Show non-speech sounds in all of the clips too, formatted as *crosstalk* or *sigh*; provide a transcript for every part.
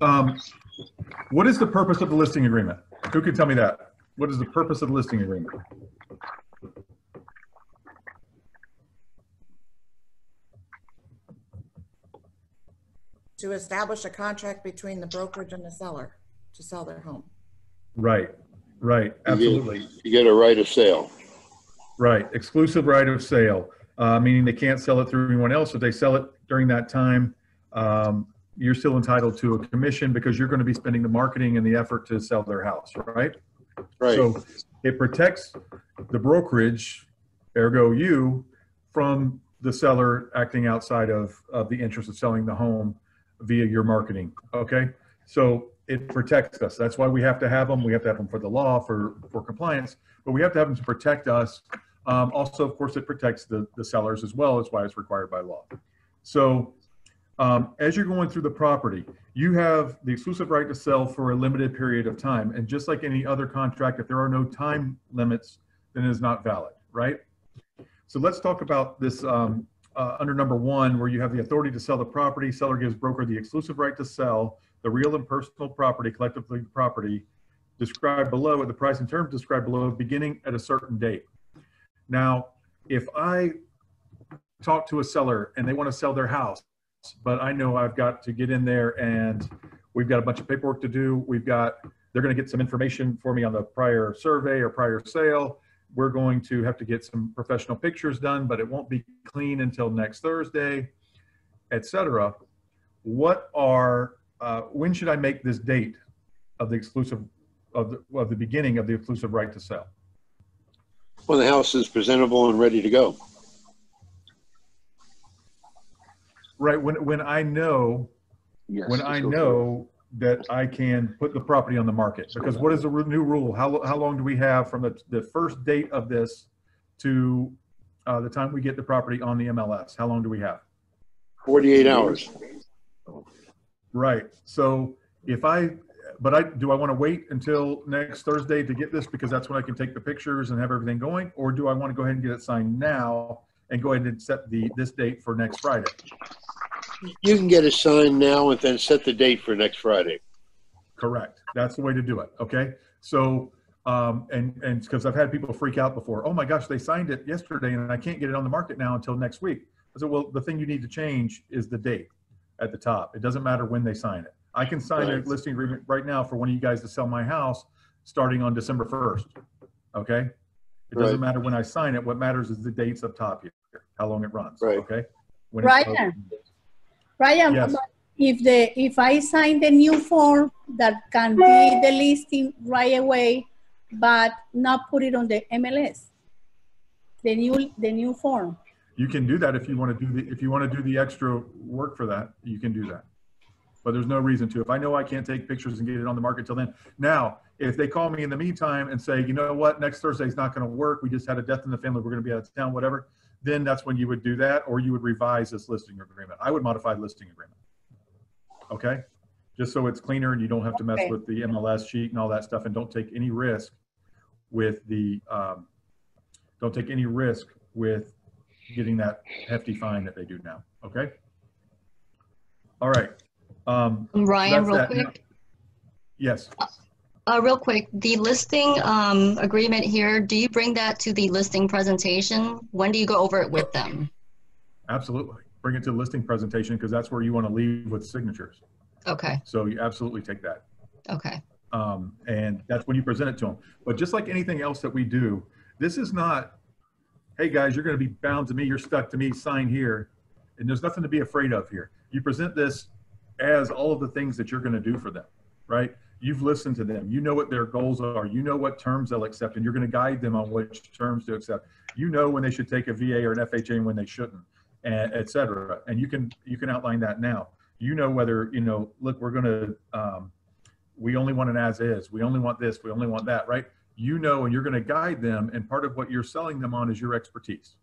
um, what is the purpose of the listing agreement? Who can tell me that? What is the purpose of the listing agreement? To establish a contract between the brokerage and the seller to sell their home. Right, right, absolutely. You get a right of sale. Right, exclusive right of sale, uh, meaning they can't sell it through anyone else. If they sell it during that time, um, you're still entitled to a commission because you're going to be spending the marketing and the effort to sell their house, right? Right. So it protects the brokerage, ergo you, from the seller acting outside of, of the interest of selling the home via your marketing, okay? So it protects us. That's why we have to have them. We have to have them for the law, for, for compliance, but we have to have them to protect us. Um, also, of course, it protects the, the sellers as well. That's why it's required by law. So um, as you're going through the property, you have the exclusive right to sell for a limited period of time. And just like any other contract, if there are no time limits, then it is not valid, right? So let's talk about this um, uh, under number one, where you have the authority to sell the property. Seller gives broker the exclusive right to sell the real and personal property, collectively property, described below at the price and terms described below, beginning at a certain date. Now, if I talk to a seller and they want to sell their house, but I know I've got to get in there and we've got a bunch of paperwork to do. We've got, they're going to get some information for me on the prior survey or prior sale. We're going to have to get some professional pictures done, but it won't be clean until next Thursday, etc. What are, uh, when should I make this date of the exclusive, of the, of the beginning of the exclusive right to sell? When the house is presentable and ready to go. Right, when, when I know Yes. when I know that I can put the property on the market. Because what is the new rule? How, how long do we have from the, the first date of this to uh, the time we get the property on the MLS? How long do we have? 48 hours. Right. So if I, but I, do I want to wait until next Thursday to get this because that's when I can take the pictures and have everything going? Or do I want to go ahead and get it signed now and go ahead and set the, this date for next Friday? You can get a sign now and then set the date for next Friday. Correct. That's the way to do it. Okay. So, um, and, and because I've had people freak out before, oh my gosh, they signed it yesterday and I can't get it on the market now until next week. I said, well, the thing you need to change is the date at the top. It doesn't matter when they sign it. I can sign a listing agreement right now for one of you guys to sell my house starting on December 1st. Okay. It doesn't Right. matter when I sign it. What matters is the dates up top here, how long it runs. Right. Okay. When Ryan. Ryan, Yes. if the, if I sign the new form, that can be the listing right away, but not put it on the MLS? The new, the new form? You can do that if you want to do the, if you want to do the extra work for that, you can do that. But there's no reason to. If I know I can't take pictures and get it on the market till then. Now, if they call me in the meantime and say, you know what, next Thursday is not going to work. We just had a death in the family. We're going to be out of town, whatever. Then that's when you would do that or you would revise this listing agreement. I would modify the listing agreement. Okay? Just so it's cleaner and you don't have to mess Okay. with the MLS sheet and all that stuff and don't take any risk with the, um, don't take any risk with getting that hefty fine that they do now. Okay? All right. Um, Ryan, real that. quick, yes, uh, real quick, the listing, um, agreement here, do you bring that to the listing presentation? When do you go over it with them? absolutely. Bring it to the listing presentation because that's where you want to leave with signatures. Okay, So you absolutely take that. okay, Um, and that's when you present it to them. But just like anything else that we do, this is not, hey guys, you're going to be bound to me, you're stuck to me, sign here. And there's nothing to be afraid of here. You present this as all of the things that you're going to do for them, right? You've listened to them. You know what their goals are. You know what terms they'll accept, and you're going to guide them on which terms to accept. You know when they should take a VA or an FHA and when they shouldn't, and et cetera. And you can you can outline that now. You know whether you know. Look, we're going to um, we only want an as is. We only want this. We only want that, right? You know, and you're going to guide them. And part of what you're selling them on is your expertise.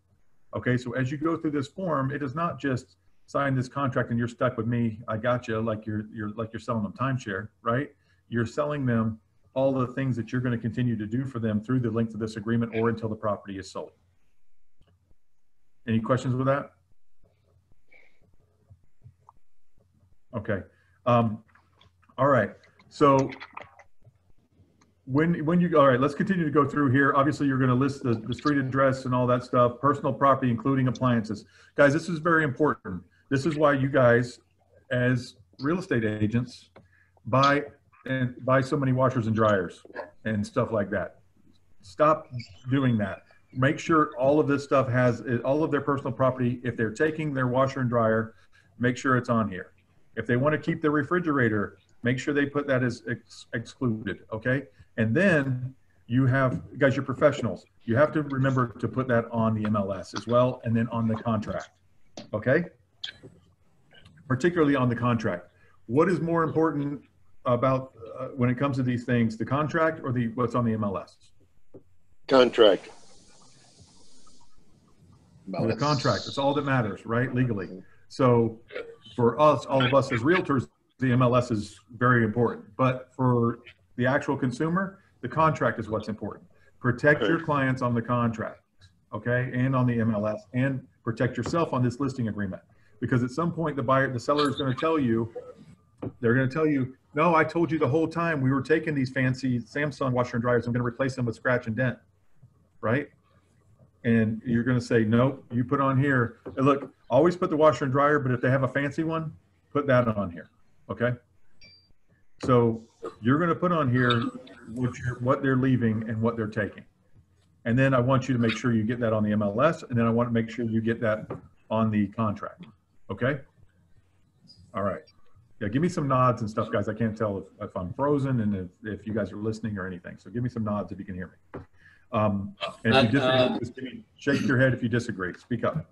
Okay. So as you go through this form, it is not just sign this contract and you're stuck with me. I got you. Like you're, you're like you're selling them timeshare, right? You're selling them all the things that you're going to continue to do for them through the length of this agreement or until the property is sold. Any questions with that? Okay. Um, All right, so when, when you, all right, let's continue to go through here. Obviously, you're gonna list the, the street address and all that stuff, personal property, including appliances. Guys, this is very important. This is why you guys, as real estate agents, buy and buy so many washers and dryers and stuff like that. Stop doing that. Make sure all of this stuff has, all of their personal property, if they're taking their washer and dryer, make sure it's on here. If they want to keep their refrigerator, make sure they put that as ex- excluded, okay? And then you have, guys, you're professionals. You have to remember to put that on the MLS as well, and then on the contract, okay? Particularly on the contract. What is more important about, uh, when it comes to these things, the contract or the, what's on the MLS? Contract. The contract, it's all that matters, right, legally. So for us, all of us as realtors, the MLS is very important. But for the actual consumer, the contract is what's important. Protect your clients on the contract, okay, and on the MLS, and protect yourself on this listing agreement. Because at some point, the buyer, the seller is gonna tell you, they're gonna tell you, no, I told you the whole time, we were taking these fancy Samsung washer and dryers, I'm gonna replace them with scratch and dent, right? And you're gonna say, nope, you put on here, and look, always put the washer and dryer, but if they have a fancy one, put that on here, okay? So you're gonna put on here what what they're leaving and what they're taking. And then I want you to make sure you get that on the MLS, and then I want to make sure you get that on the contract, okay? All right. Yeah, give me some nods and stuff, guys. I can't tell if, if I'm frozen and if, if you guys are listening or anything. So give me some nods if you can hear me. Um, and if you Uh, uh, disagree, just give me, shake your head if you disagree. Speak up.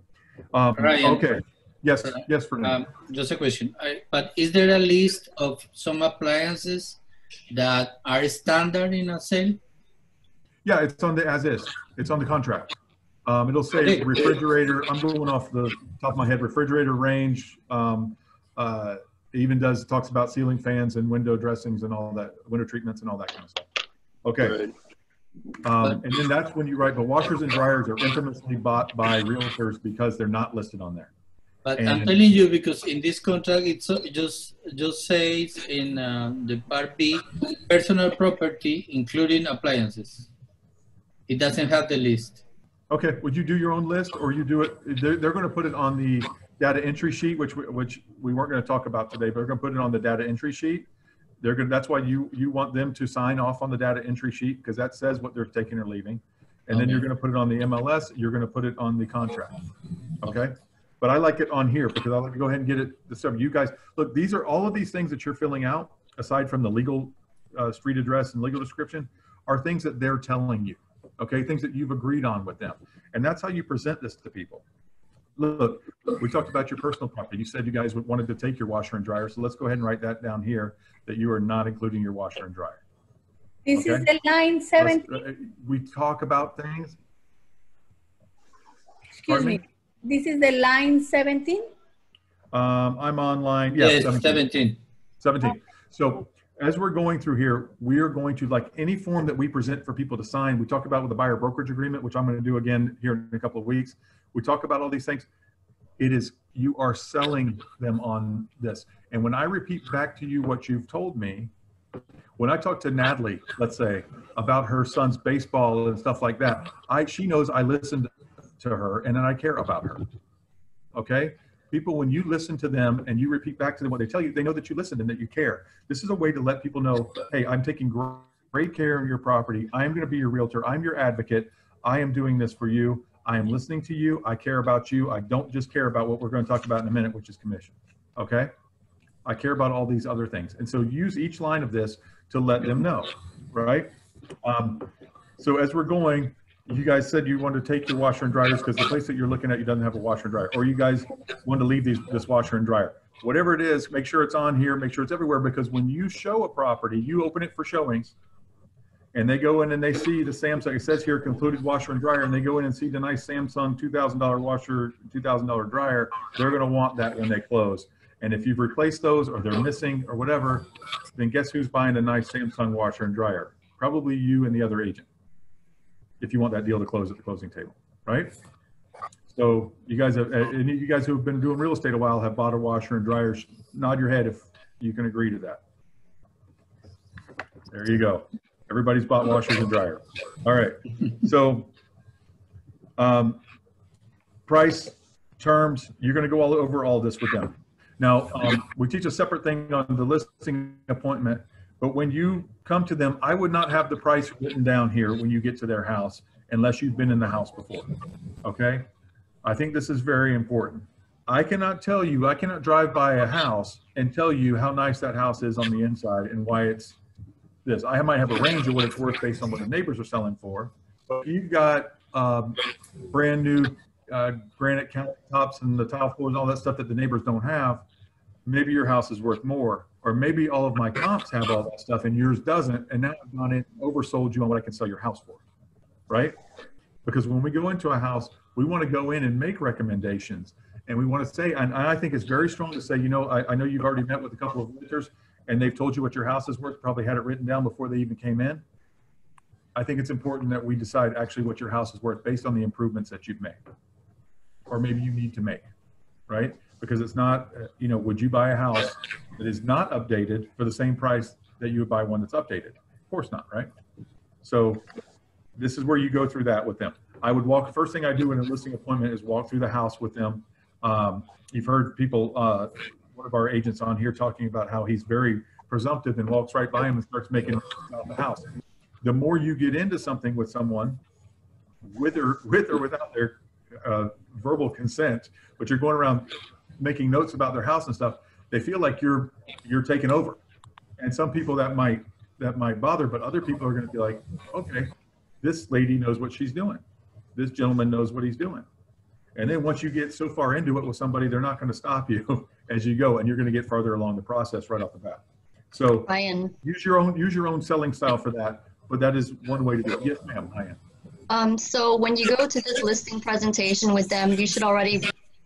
Um, Ryan. okay. Yes, yes, Fernando. Um, just a question, I, but is there a list of some appliances that are standard in a sale? Yeah, it's on the as is. It's on the contract. Um, it'll say refrigerator. I'm going off the top of my head. Refrigerator range. Um, uh, even does talks about ceiling fans and window dressings and all that, window treatments and all that kind of stuff. Okay, Right. um, and then that's when you write. But washers and dryers are infamously bought by realtors because they're not listed on there. But I'm telling you because in this contract, it's so- it just, just says in uh, the part B, personal property, including appliances. It doesn't have the list. Okay, would you do your own list or you do it, they're, they're gonna put it on the data entry sheet, which, we- which we weren't gonna talk about today, but we're gonna put it on the data entry sheet. They're gonna, that's why you, you want them to sign off on the data entry sheet, because that says what they're taking or leaving. And then you're gonna put it on the MLS, you're gonna put it on the contract, okay? But I like it on here, because I like to go ahead and get it, the sub, you guys, look, these are, all of these things that you're filling out, aside from the legal, uh, street address and legal description, are things that they're telling you okay things that you've agreed on with them and that's how you present this to people look we talked about your personal property you said you guys wanted to take your washer and dryer so let's go ahead and write that down here that you are not including your washer and dryer This is the line Let's- uh, we talk about things excuse me. me? This is the line seventeen? um, i'm online yes Yes, 17. 17. 17. So as we're going through here, we are going to, like any form that we present for people to sign, we talk about with the buyer brokerage agreement, which I'm going to do again here in a couple of weeks. We talk about all these things. It is, you are selling them on this. And when I repeat back to you what you've told me, when I talk to Natalie, let's say, about her son's baseball and stuff like that, I, she knows I listened to her and then I care about her. Okay? People, when you listen to them and you repeat back to them what they tell you, they know that you listened and that you care. This is a way to let people know, hey, I'm taking gr- great care of your property. I am going to be your realtor. I'm your advocate. I am doing this for you. I am listening to you. I care about you. I don't just care about what we're going to talk about in a minute, which is commission. Okay? I care about all these other things. And so use each line of this to let them know, right? Um, so as we're going, you guys said you wanted to take your washer and dryers because the place that you're looking at, you doesn't have a washer and dryer, or you guys want to leave these, this washer and dryer. Whatever it is, make sure it's on here, make sure it's everywhere, because when you show a property, you open it for showings, and they go in and they see the Samsung, it says here concluded washer and dryer, and they go in and see the nice Samsung two thousand dollar washer, two thousand dollar dryer, they're gonna want that when they close. And if you've replaced those, or they're missing, or whatever, then guess who's buying a nice Samsung washer and dryer? Probably you and the other agent if you want that deal to close at the closing table, right? So you guys have, any of you guys who have been doing real estate a while have bought a washer and dryer, nod your head if you can agree to that. There you go. Everybody's bought washers and dryers. All right. So, um, price, terms, you're going to go all over all this with them. Now, um, we teach a separate thing on the listing appointment, but when you come to them, I would not have the price written down here when you get to their house unless you've been in the house before. Okay? I think this is very important. I cannot tell you, I cannot drive by a house and tell you how nice that house is on the inside and why it's this. I might have a range of what it's worth based on what the neighbors are selling for. But you've got um, brand new uh, granite countertops and the tile floors, all that stuff that the neighbors don't have, maybe your house is worth more. Or maybe all of my comps have all that stuff and yours doesn't. And now I've gone in, and oversold you on what I can sell your house for. Right? Because when we go into a house, we want to go in and make recommendations. And we want to say, and I think it's very strong to say, you know, I, I know you've already met with a couple of realtors and they've told you what your house is worth, probably had it written down before they even came in. I think it's important that we decide actually what your house is worth based on the improvements that you've made. Or maybe you need to make, right? Because it's not, uh, you know, would you buy a house that is not updated for the same price that you would buy one that's updated? Of course not, right? So this is where you go through that with them. I would walk, first thing I do in a listing appointment is walk through the house with them. Um, you've heard people, uh, one of our agents on here talking about how he's very presumptive and walks right by him and starts making notes about the house. The more you get into something with someone, with or with or without their uh, verbal consent, but you're going around making notes about their house and stuff, they feel like you're you're taking over. And some people that might that might bother, but other people are going to be like, okay, this lady knows what she's doing. This gentleman knows what he's doing. And then once you get so far into it with somebody, they're not going to stop you *laughs* as you go, and you're going to get farther along the process right off the bat. So Ryan, use your own use your own selling style for that. But that is one way to do it. Yes, ma'am. Am. um, so when you go to this listing presentation with them, you should already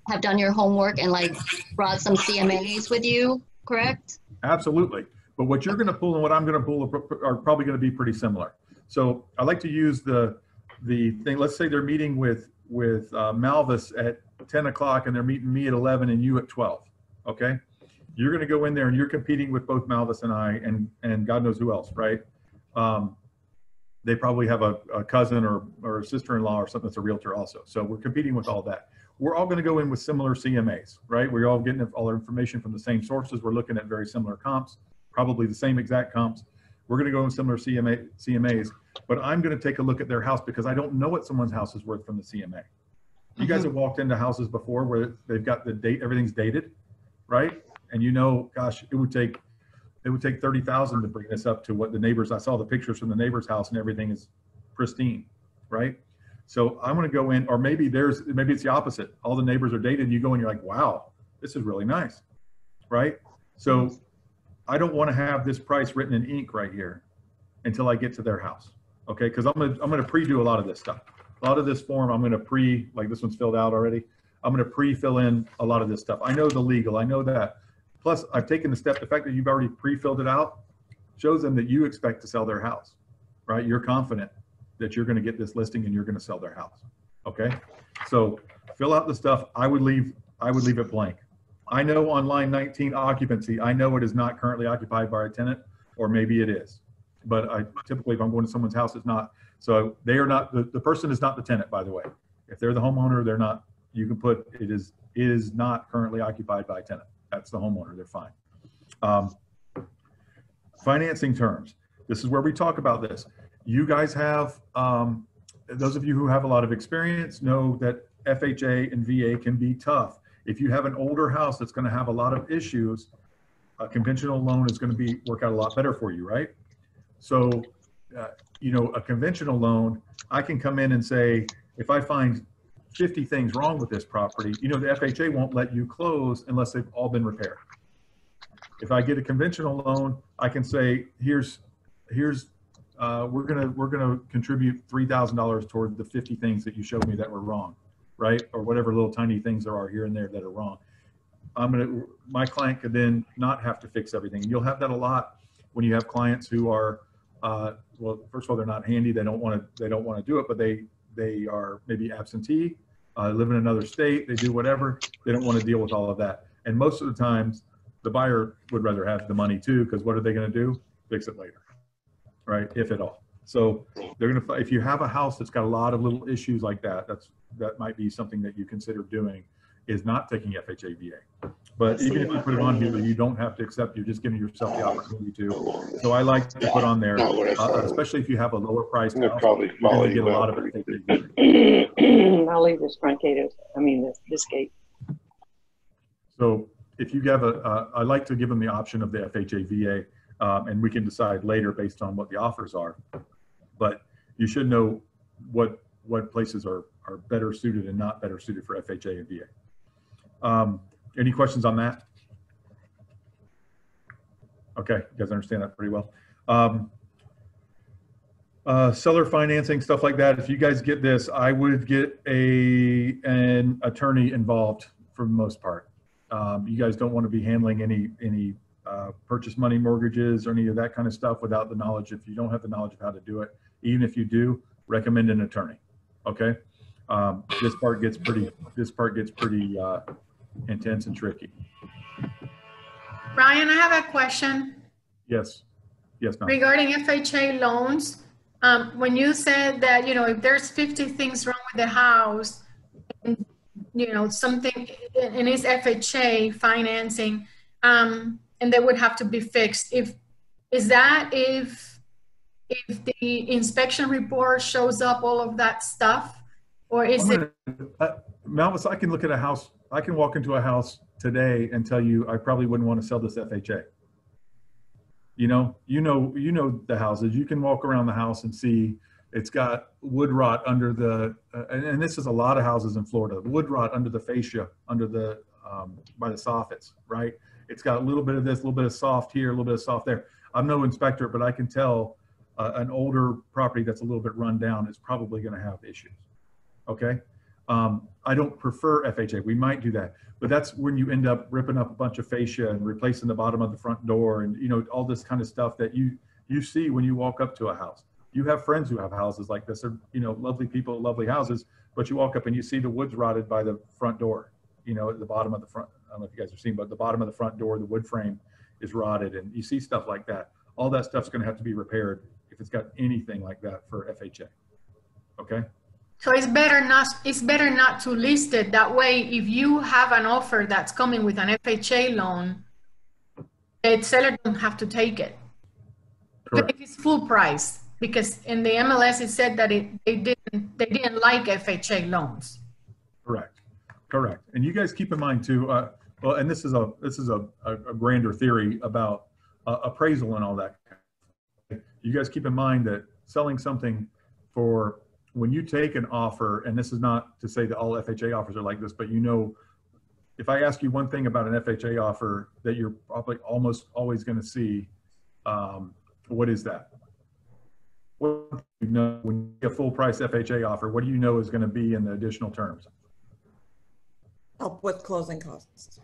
have done your homework and like brought some CMAs with you, correct? Absolutely. But what you're going to pull and what I'm going to pull are- are probably going to be pretty similar. So I like to use the the thing. Let's say they're meeting with with uh, Malvis at 10 o'clock and they're meeting me at 11 and you at 12. Okay, you're going to go in there and you're competing with both Malvis and I and and God knows who else, right? Um, they probably have a, a cousin or or sister-in-law or something that's a realtor also. So we're competing with all that. We're all going to go in with similar CMAs, right? We're all getting all our information from the same sources. We're looking at very similar comps, probably the same exact comps. We're going to go in similar CMA, CMAs, but I'm going to take a look at their house because I don't know what someone's house is worth from the CMA. You guys mm-hmm. have walked into houses before where they've got the date, everything's dated, right? And you know, gosh, it would take, it would take 30,000 to bring this up to what the neighbors, I saw the pictures from the neighbor's house and everything is pristine, right? So I'm going to go in, or maybe there's, maybe it's the opposite. All the neighbors are dated and you go and you're like, wow, this is really nice, right? So I don't want to have this price written in ink right here until I get to their house. Okay, because I'm gonna I'm gonna pre-do a lot of this stuff. A lot of this form I'm gonna pre like this one's filled out already. I'm gonna pre-fill in a lot of this stuff. I know the legal, I know that. Plus, I've taken the step. The fact that you've already pre-filled it out shows them that you expect to sell their house, right? You're confident that you're gonna get this listing and you're gonna sell their house. Okay, so fill out the stuff. I would leave I would leave it blank. I know on line 19 occupancy, I know it is not currently occupied by a tenant, or maybe it is. But I typically, if I'm going to someone's house, it's not. So they are not, the, the person is not the tenant, by the way. If they're the homeowner, they're not, you can put, it is, is not currently occupied by a tenant. That's the homeowner, they're fine. Um, Financing terms. This is where we talk about this. You guys have, um, those of you who have a lot of experience know that FHA and VA can be tough. If you have an older house that's going to have a lot of issues, a conventional loan is going to be work out a lot better for you, right? So, uh, you know, a conventional loan, I can come in and say, if I find 50 things wrong with this property, you know, the FHA won't let you close unless they've all been repaired. If I get a conventional loan, I can say, here's, here's, uh, we're gonna, we're gonna contribute $3,000 toward the 50 things that you showed me that were wrong right? Or whatever little tiny things there are here and there that are wrong. I'm gonna, my client could then not have to fix everything. You'll have that a lot when you have clients who are, uh, well, first of all, they're not handy. They don't want to, they don't want to do it, but they, they are maybe absentee, uh, live in another state. They do whatever. They don't want to deal with all of that. And most of the times, the buyer would rather have the money too, because what are they going to do? Fix it later, right? If at all. So they're gonna, if you have a house that's got a lot of little issues like that, that's, that might be something that you consider doing, is not taking FHA VA. But even if you put it on here, you don't have to accept, you're just giving yourself the opportunity to. So I like to put on there, Not what I uh, especially if you have a lower price I'm house, probably you're gonna get a lot of pretty FHA VA. I'll leave this front gate, I mean, this, this gate. So if you have a, uh, I like to give them the option of the FHA VA, um, and we can decide later based on what the offers are. But you should know what, what places are, are better suited and not better suited for FHA and VA. Um, any questions on that? Okay, you guys understand that pretty well. Um, uh, seller financing, stuff like that. If you guys get this, I would get a, an attorney involved for the most part. Um, you guys don't want to be handling any, any, uh, purchase money mortgages or any of that kind of stuff without the knowledge. If you don't have the knowledge of how to do it, even if you do, recommend an attorney. Okay? Um, this part gets pretty, this part gets pretty, uh, intense and tricky. Brian, I have a question Yes. Yes, ma'am. regarding FHA loans. Um, when you said that, you know, if there's 50 things wrong with the house, and, you know, something, and it's FHA financing, um, and they would have to be fixed. If, is that if, if the inspection report shows up all of that stuff? Or is I'm it, gonna- uh, Malvis, I can look at a house, I can walk into a house today and tell you, I probably wouldn't want to sell this FHA. You know, you know, you know the houses, you can walk around the house and see, it's got wood rot under the, uh, and, and this is a lot of houses in Florida, wood rot under the fascia, under the, um, by the soffits, right? It's got a little bit of this, a little bit of soft here, a little bit of soft there. I'm no inspector, but I can tell, uh, an older property that's a little bit run down is probably going to have issues. Okay. Um, I don't prefer FHA. We might do that, but that's when you end up ripping up a bunch of fascia and replacing the bottom of the front door and, you know, all this kind of stuff that you, you see when you walk up to a house. You have friends who have houses like this or, you know, lovely people, lovely houses, but you walk up and you see the woods rotted by the front door, you know, at the bottom of the front. I don't know if you guys have seen, but the bottom of the front door, the wood frame is rotted and you see stuff like that. All that stuff's going to have to be repaired if it's got anything like that for FHA. Okay. So it's better not, it's better not to list it. That way, if you have an offer that's coming with an FHA loan, the seller don't have to take it. But Correct. if it's full price, because in the MLS, it said that it, they didn't, they didn't like FHA loans. Correct, correct. And you guys keep in mind too, uh, well, and this is a, this is a, a a grander theory about uh, appraisal and all that. You guys keep in mind that selling something for, when you take an offer, and this is not to say that all FHA offers are like this, but you know, if I ask you one thing about an FHA offer that you're probably almost always going to see, um, what is that? What do you know when you get a full price FHA offer, what do you know is going to be in the additional terms? Help with closing costs.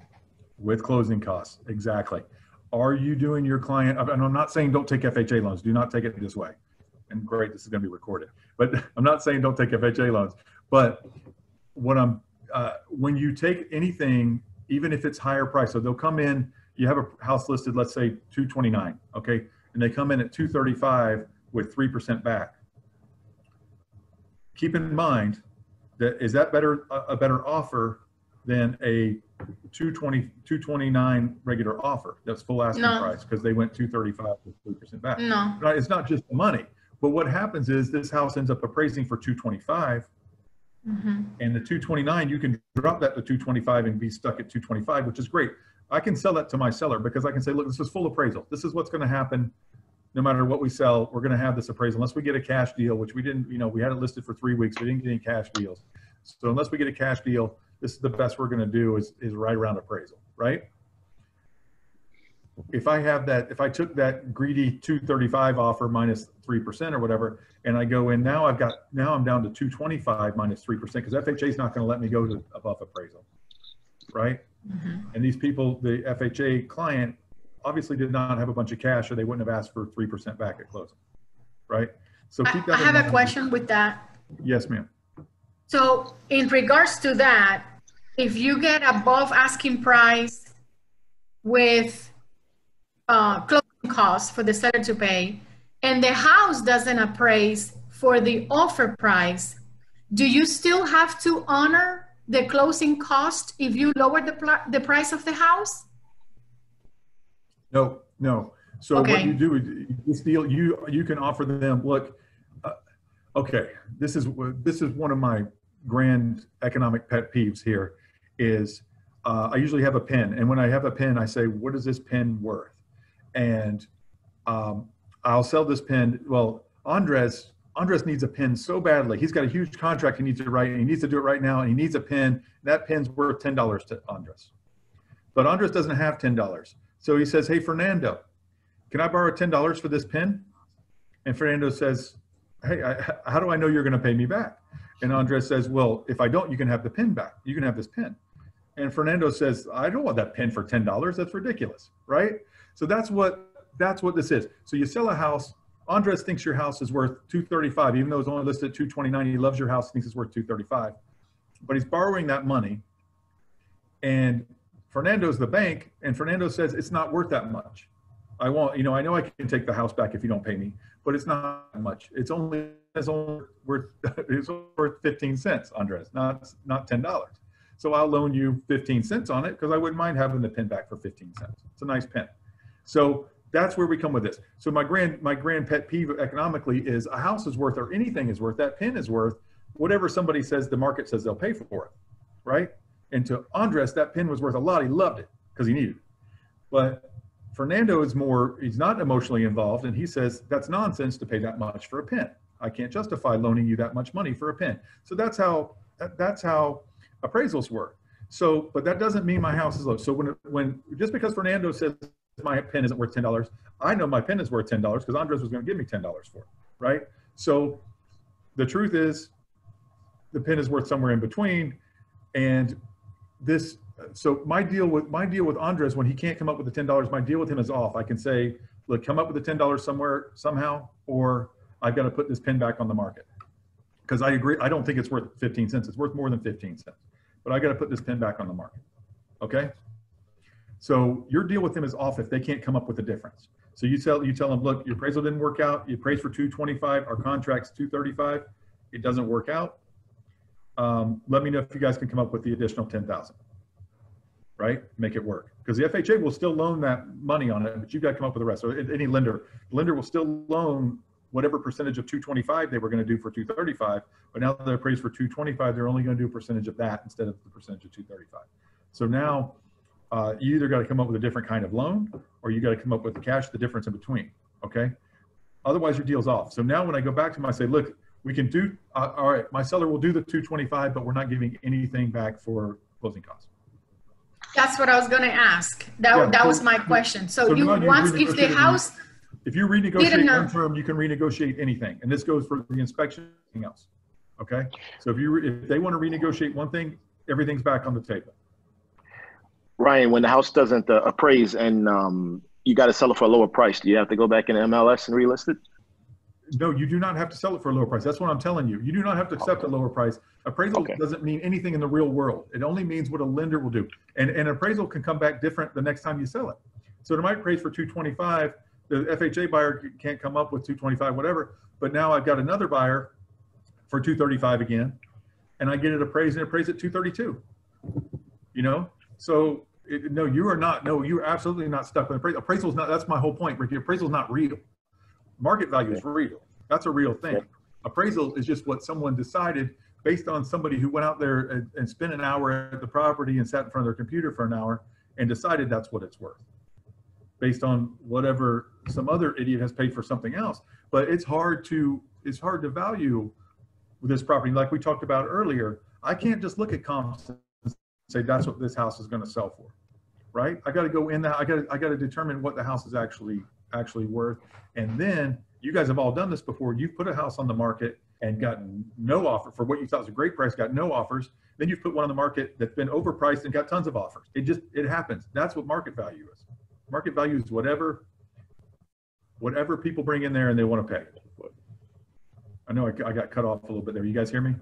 With closing costs, exactly. Are you doing your client, and I'm not saying don't take FHA loans, do not take it this way. And great, this is gonna be recorded, but *laughs* I'm not saying don't take FHA loans. But what I'm, uh, when you take anything, even if it's higher price, so they'll come in, you have a house listed, let's say 229, okay? And they come in at 235 with 3% back. Keep in mind that, is that better, a a better offer than a 220, 229 regular offer. That's full asking No. price because they went 235 with 3% back. No, It's not just the money, but what happens is this house ends up appraising for 225 Mhm. and the 229, you can drop that to 225 and be stuck at 225, which is great. I can sell that to my seller because I can say, look, this is full appraisal. This is what's going to happen. No matter what we sell, we're going to have this appraisal unless we get a cash deal, which we didn't, you know, we had it listed for three weeks. We didn't get any cash deals. So unless we get a cash deal, this is the best we're going to do is, is right around appraisal, right? If I have that, if I took that greedy 235 offer minus 3% or whatever, and I go in now, I've got, now I'm down to 225 minus 3% because FHA is not going to let me go to above appraisal, right? Mhm. And these people, the FHA client obviously did not have a bunch of cash or they wouldn't have asked for 3% back at closing, right? So I, keep I have a question with that. Yes, ma'am. So in regards to that, if you get above asking price with uh, closing costs for the seller to pay, and the house doesn't appraise for the offer price, do you still have to honor the closing cost if you lower the, the price of the house? No, no. So what Okay. you do, is this deal, you, you can offer them, look, uh, okay, this is, this is one of my grand economic pet peeves here is, uh, I usually have a pen and when I have a pen, I say, what is this pen worth? And, um, I'll sell this pen. Well, Andres, Andres needs a pen so badly. He's got a huge contract he needs to write and he needs to do it right now and he needs a pen. That pen's worth $10 to Andres. But Andres doesn't have $10. So he says, Hey, Fernando, can I borrow $10 for this pen? And Fernando says, Hey, I, how do I know you're going to pay me back? And Andres says, Well, if I don't, you can have the pen back. You can have this pen. And Fernando says, I don't want that pen for $10. That's ridiculous. Right. So that's what, that's what this is. So you sell a house. Andres thinks your house is worth 235, even though it's only listed at 229. He loves your house, thinks it's worth 235. But he's borrowing that money. And Fernando's the bank, and Fernando says it's not worth that much. I want, you know, I know I can take the house back if you don't pay me, but it's not much. It's only it's only worth *laughs* it's worth 15 cents, Andres, not not ten dollars. So I'll loan you 15 cents on it because I wouldn't mind having the pin back for 15 cents. It's a nice pen. So that's where we come with this. So my grand my grand pet peeve economically is a house is worth or anything is worth that pen is worth whatever somebody says the market says they'll pay for it, right? And to Andres, that pen was worth a lot. He loved it because he needed it. But Fernando is more, he's not emotionally involved. And he says, that's nonsense to pay that much for a pen. I can't justify loaning you that much money for a pen. So that's how, that, that's how appraisals work. So, but that doesn't mean my house is low. So when, when, just because Fernando says my pen isn't worth $10, I know my pen is worth $10 because Andres was going to give me $10 for it. Right. So the truth is the pen is worth somewhere in between. And this so my deal with my deal with Andres when he can't come up with the ten dollars, my deal with him is off. I can say, look, come up with the ten dollars somewhere somehow, or I've got to put this pen back on the market. Because I agree, I don't think it's worth 15 cents. It's worth more than 15 cents. But I got to put this pen back on the market. Okay. So your deal with them is off if they can't come up with a difference. So you tell you tell them, look, your appraisal didn't work out. You appraised for 225. Our contract's 235. It doesn't work out. Um, let me know if you guys can come up with the additional 10,000 right? Make it work. Because the FHA will still loan that money on it, but you've got to come up with the rest. So any lender, lender will still loan whatever percentage of 225 they were going to do for 235, but now they're appraised for 225, they're only going to do a percentage of that instead of the percentage of 235. So now uh, you either got to come up with a different kind of loan or you got to come up with the cash, the difference in between. Okay. Otherwise, your deal's off. So now when I go back to them, I say, look, we can do, uh, all right, my seller will do the 225, but we're not giving anything back for closing costs. That's what I was gonna ask. That, Yeah, that was my question. so So you, once, if the house, If you renegotiate one term, you can renegotiate anything, and this goes for the inspection, else. Okay, so if you, if they want to renegotiate one thing, everything's back on the table. Ryan, when the house doesn't uh, appraise and um, you got to sell it for a lower price, do you have to go back in MLS and relist it? No, you do not have to sell it for a lower price. That's what I'm telling you. You do not have to accept a lower price. Appraisal Okay. doesn't mean anything in the real world. It only means what a lender will do. And, and appraisal can come back different the next time you sell it. So it might appraise for 225. The FHA buyer can't come up with 225, whatever. But now I've got another buyer for 235 again, and I get it appraised and it appraised at 232. You know, so it, no, you are not. No, you are absolutely not stuck with appraisal. Appraisal is not. That's my whole point, Ricky. Appraisal is not real. Market value is real. That's a real thing. Appraisal is just what someone decided based on somebody who went out there and, and spent an hour at the property and sat in front of their computer for an hour and decided that's what it's worth based on whatever some other idiot has paid for something else. But it's hard to it's hard to value this property like we talked about earlier. I can't just look at comps say that's what this house is going to sell for, right? I got to go in that. I got to I got to determine what the house is actually actually worth, and then you guys have all done this before. You've put a house on the market and gotten no offer for what you thought was a great price, got no offers. Then you've put one on the market that's been overpriced and got tons of offers. It just it happens. That's what market value is. Market value is whatever whatever people bring in there and they want to pay. I know I, I got cut off a little bit there. You guys hear me?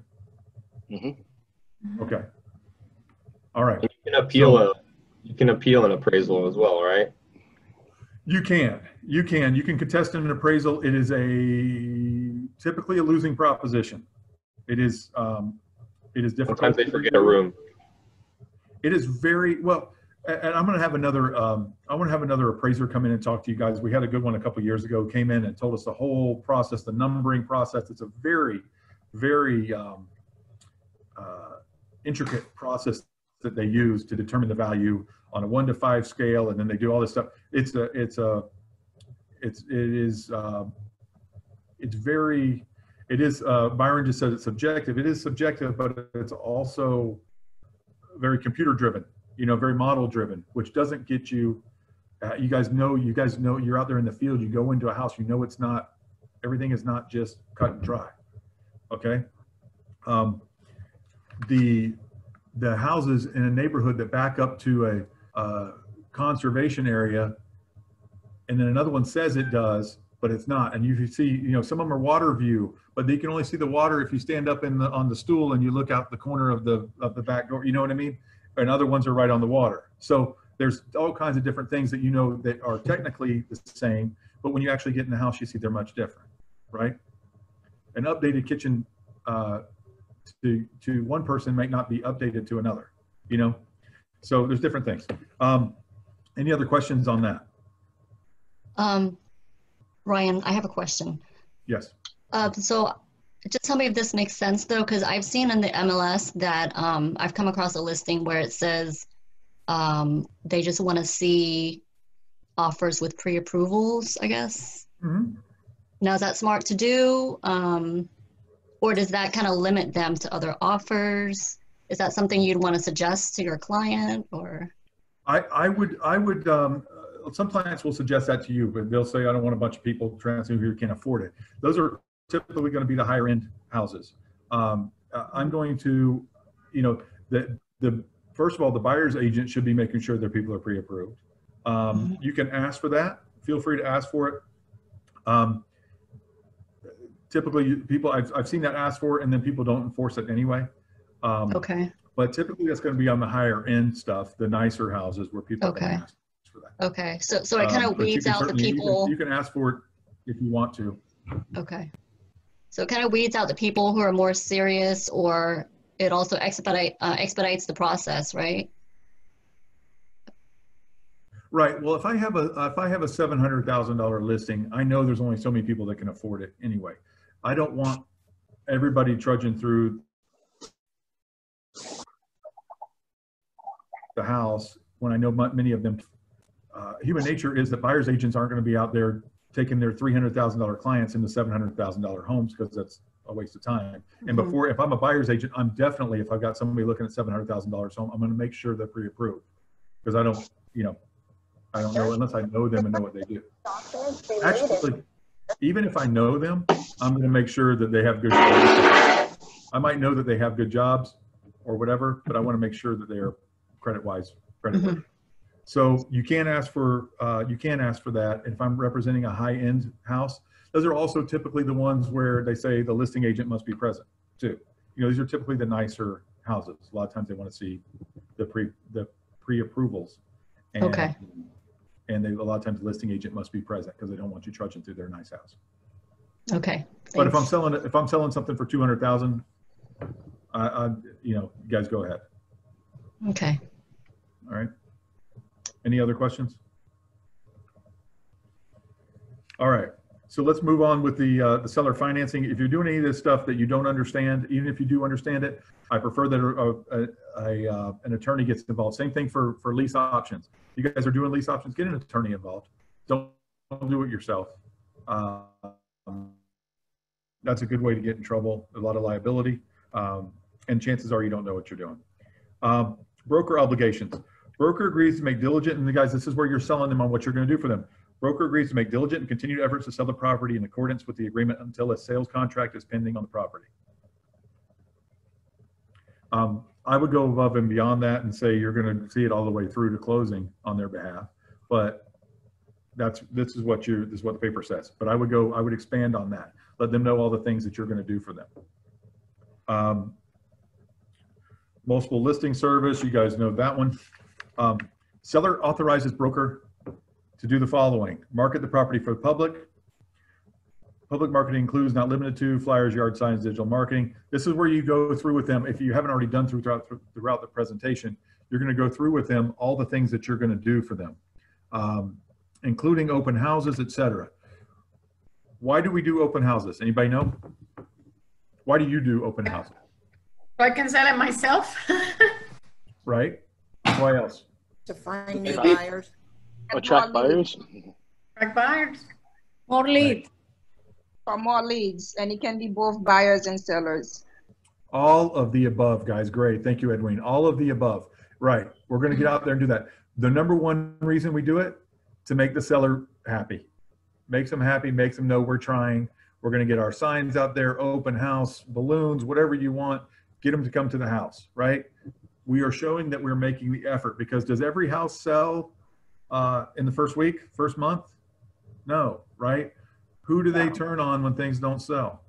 Mhm. Okay. All right. You can appeal a, you can appeal an appraisal as well, right? You can, you can, you can contest an appraisal. It is a typically a losing proposition. It is, um, it is difficult. Sometimes they forget a room. It is very well, and I'm going to have another. Um, I want to have another appraiser come in and talk to you guys. We had a good one a couple years ago. Came in and told us the whole process, the numbering process. It's a very, very um, uh, intricate process that they use to determine the value on a one to five scale, and then they do all this stuff. It's a, it's a, it's it is, uh, it's very, it is. Uh, Byron just said it's subjective. It is subjective, but it's also very computer driven you know very model driven which doesn't get you uh, you guys know you guys know you're out there in the field you go into a house you know it's not everything is not just cut and dry okay um, the the houses in a neighborhood that back up to a uh, conservation area and then another one says it does but it's not. And you see you know some of them are water view but you can only see the water if you stand up in the on the stool and you look out the corner of the of the back door you know what i mean? And other ones are right on the water. So there's all kinds of different things that you know that are technically the same but when you actually get in the house you see they're much different right? An updated kitchen uh, to to one person might not be updated to another you know so there's different things um, any other questions on that Um, Ryan, I have a question. yes Uh, so just tell me if this makes sense though, because I've seen in the MLS that um, I've come across a listing where it says um, they just want to see offers with pre-approvals, I guess. Mm -hmm. Now, is that smart to do? Um, or does that kind of limit them to other offers? Is that something you'd want to suggest to your client or? I, I would, I would, um, some clients will suggest that to you, but they'll say, I don't want a bunch of people transferring who can't afford it. Those are typically going to be the higher end houses. Um, I'm going to, you know, the, the, first of all, the buyer's agent should be making sure their people are pre-approved. Um, you can ask for that. Feel free to ask for it. Um, typically people, I've, I've seen that asked for and then people don't enforce it anyway. Um, Okay, but typically that's going to be on the higher end stuff, the nicer houses where people Okay. ask for that. okay. So, so it kind Um, of you weeds out the certainly- you can- people. You can ask for it if you want to. Okay. So it kind of weeds out the people who are more serious, or it also expedite uh, expedites the process, right? Right. Well, if I have a, if I have a seven hundred thousand dollar listing, I know there's only so many people that can afford it anyway. I don't want everybody trudging through the house when I know many of them, uh, human nature is that buyer's agents aren't going to be out there taking their three hundred thousand dollar clients into seven hundred thousand dollar homes because that's a waste of time. And Mhm. before, if I'm a buyer's agent, I'm definitely, if I've got somebody looking at seven hundred thousand dollars home, I'm going to make sure they're pre-approved because I don't, you know, I don't know unless I know them and know what they do. Actually, even if I know them, I'm going to make sure that they have good. I might know that they have good jobs or whatever, but I want to make sure that they are credit-wise, credit. So you can't ask for uh, you can't ask for that. If I'm representing a high-end house, those are also typically the ones where they say the listing agent must be present too. You know, these are typically the nicer houses. A lot of times they want to see the pre the pre-approvals. And, Okay. And they, a lot of times the listing agent must be present because they don't want you trudging through their nice house. Okay. But if I'm selling if I'm selling something for two hundred thousand, I, I, you know, you guys go ahead. Okay. All right. Any other questions? All right. So let's move on with the, uh, the seller financing. If you're doing any of this stuff that you don't understand, even if you do understand it, I prefer that a, a, a, uh, an attorney gets involved. Same thing for, for lease options. You guys are doing lease options, get an attorney involved. Don't, don't do it yourself. Um, that's a good way to get in trouble, a lot of liability. Um, and chances are you don't know what you're doing. Um, broker obligations. Broker agrees to make diligent, and the guys, this is where you're selling them on what you're going to do for them. Broker agrees to make diligent and continued efforts to sell the property in accordance with the agreement until a sales contract is pending on the property. Um, I would go above and beyond that and say you're going to see it all the way through to closing on their behalf. But that's, this is what you, this is what the paper says. But I would go, I would expand on that. Let them know all the things that you're going to do for them. Um, multiple listing service, you guys know that one. Um, seller authorizes broker to do the following. Market the property for the public. Public marketing includes not limited to flyers, yard signs, digital marketing. This is where you go through with them. If you haven't already done through throughout, throughout the presentation, you're going to go through with them all the things that you're going to do for them, um, including open houses, etc. Why do we do open houses? Anybody know? Why do you do open houses? So I can sell it myself. *laughs* Right? Why else? To find new buyers. Attract buyers. Attract buyers. More leads. For more leads, and it can be both buyers and sellers. All of the above, guys. Great. Thank you, Edwin. All of the above. Right. We're going to get out there and do that. The number one reason we do it to make the seller happy. Makes them happy, makes them know we're trying. We're going to get our signs out there, open house, balloons, whatever you want. Get them to come to the house, right? We are showing that we're making the effort because does every house sell uh, in the first week, first month? No, right? Who do they turn on when things don't sell?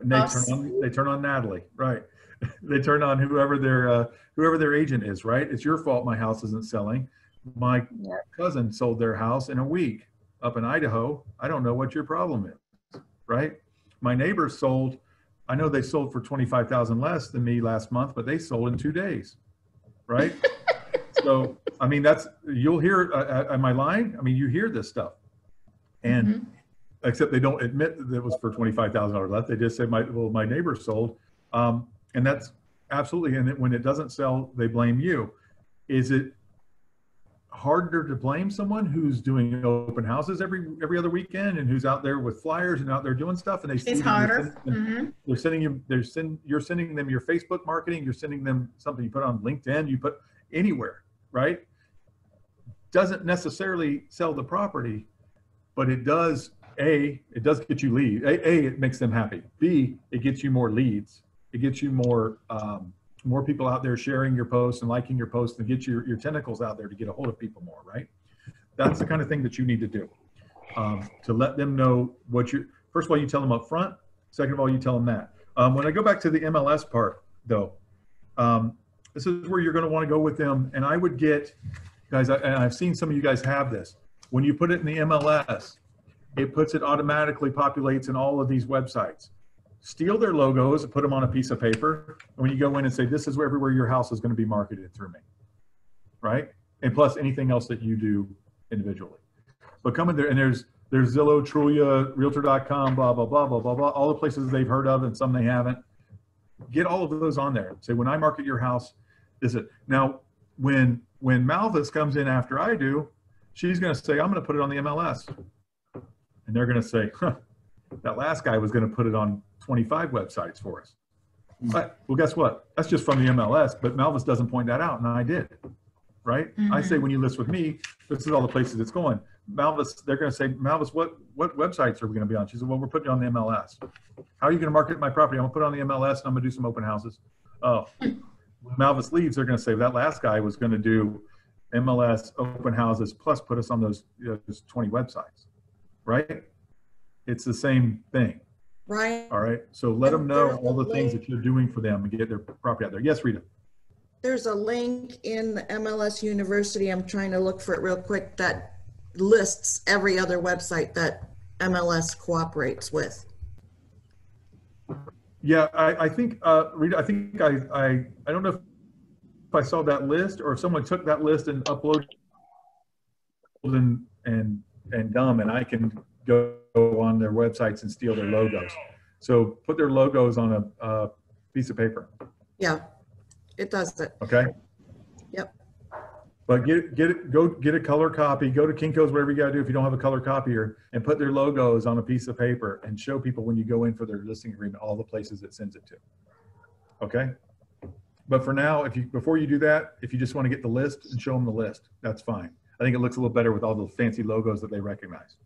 They Us. turn on they turn on Natalie, right? *laughs* they turn on whoever their uh, whoever their agent is, right? It's your fault my house isn't selling. My Yeah. cousin sold their house in a week up in Idaho. I don't know what your problem is, right? My neighbor sold. I know they sold for twenty five thousand less than me last month, but they sold in two days, right? *laughs* so I mean, that's you'll hear. Uh, uh, am I lying? I mean, you hear this stuff, and Mhm. except they don't admit that it was for twenty-five thousand dollars less. They just say, "My well, my neighbor sold," um, and that's absolutely. And when it doesn't sell, they blame you. Is it harder to blame someone who's doing open houses every every other weekend and who's out there with flyers and out there doing stuff? And they It's harder. sending them- Mhm. they're sending you they're send you're sending them your facebook marketing you're sending them something you put on linkedin you put anywhere right doesn't necessarily sell the property but it does a it does get you leads. a, a it makes them happy. B it gets you more leads. It gets you more um, more people out there sharing your posts and liking your posts and get your, your tentacles out there to get a hold of people more right? That's the kind of thing that you need to do um, to let them know what you first of all you tell them up front second of all you tell them that. Um, when i go back to the mls part though um, this is where you're going to want to go with them. And i would get guys I, and i've seen some of you guys have this when you put it in the mls it puts it automatically populates in all of these websites steal their logos put them on a piece of paper and when you go in and say this is where everywhere your house is going to be marketed through me right and plus anything else that you do individually but come in there and there's there's Zillow, Trulia, Realtor.com, blah blah blah blah blah blah. All the places they've heard of and some they haven't. Get all of those on there. Say when I market your house, is it now? When when Malvis comes in after I do, she's going to say I'm going to put it on the MLS, and they're going to say, huh, that last guy was going to put it on 25 websites for us. Hmm. But well, guess what? That's just from the MLS, but Malvis doesn't point that out, and I did. Right? I hmm. say when you list with me, this is all the places it's going. Malvis, they're going to say, Malvis, what what websites are we going to be on? She said, Well, we're putting it on the MLS. How are you going to market my property? I'm going to put it on the MLS and I'm going to do some open houses. Oh, hmm. Malvis leaves, they're going to say that last guy was going to do MLS open houses plus put us on those, you know, those 20 websites, right? It's the same thing. Right. All right. So let them know all the things that you're doing for them and get their property out there. Yes, Rita. there's a link in the MLS University, I'm trying to look for it real quick, that lists every other website that MLS cooperates with. Yeah, I, I think, uh, Rita, I think I, I, I don't know if I saw that list or if someone took that list and uploaded and, and, and dumb, and I can go on their websites and steal their logos. So put their logos on a, a piece of paper, Yeah, it does it. okay? Yep. But get, get it, go get a color copy, go to Kinko's, whatever you gotta do if you don't have a color copier, and put their logos on a piece of paper and show people when you go in for their listing agreement, all the places it sends it to. Okay? But for now, if you, before you do that, if you just wanna get the list and show them the list, that's fine. I think it looks a little better with all the fancy logos that they recognize.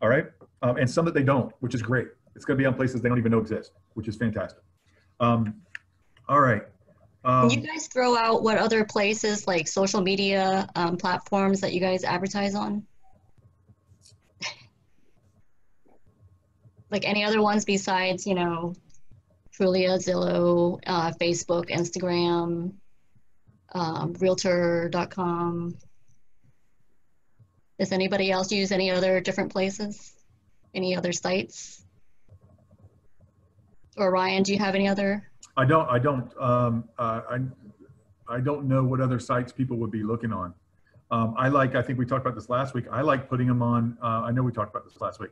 All right? Um, and some that they don't, which is great. It's gonna be on places they don't even know exist, which is fantastic. Um, all right. Um, Can you guys throw out what other places like social media um, platforms that you guys advertise on? *laughs* like any other ones besides, you know, Trulia, Zillow, uh, Facebook, Instagram, um, Realtor.com. Does anybody else use any other different places? Any other sites? Or Ryan, do you have any other? I don't, I don't, um, uh, I, I don't know what other sites people would be looking on. Um, I like, I think we talked about this last week. I like putting them on, uh, I know we talked about this last week.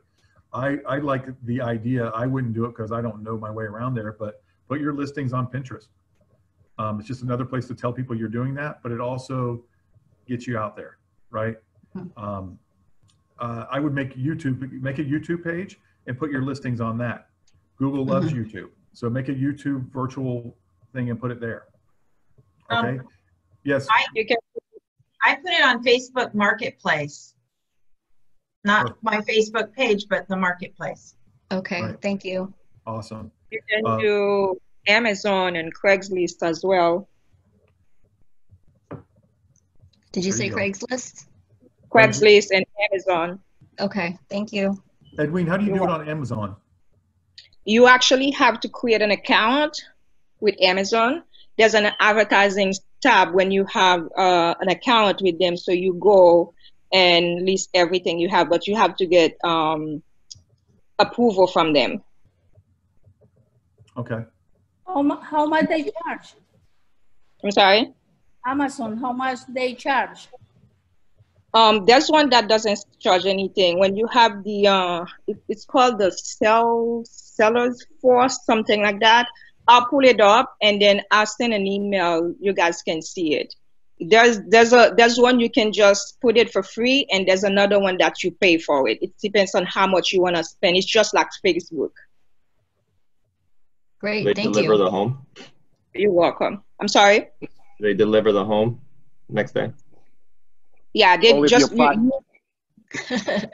I, I like the idea. I wouldn't do it because I don't know my way around there, but put your listings on Pinterest. Um, it's just another place to tell people you're doing that, but it also gets you out there, right? Um, uh, I would make YouTube, make a YouTube page and put your listings on that. Google loves YouTube. So make a YouTube virtual thing and put it there. Um, Okay? Yes, I, you can, I put it on Facebook Marketplace. Not my Facebook page, but the Marketplace. Okay, Right. thank you. awesome. You can Uh, do Amazon and Craigslist as well. Did you say you. Craigslist? Craigslist and Amazon. Okay, thank you. Edwin, how do you do it on Amazon? You actually have to create an account with Amazon. There's an advertising tab when you have uh, an account with them. So you go and list everything you have, but you have to get um, approval from them. Okay. How, mu- how much they charge? I'm sorry. Amazon, how much they charge? Um, there's one that doesn't charge anything. When you have the, uh, it, it's called the sell sellers force, something like that. I'll pull it up and then I'll send an email. You guys can see it. There's there's a there's one you can just put it for free, and there's another one that you pay for it. It depends on how much you want to spend. It's just like Facebook. Great, They thank deliver you. the home. You're welcome. I'm sorry. They deliver the home next day. Yeah, they Only if just you're you- *laughs*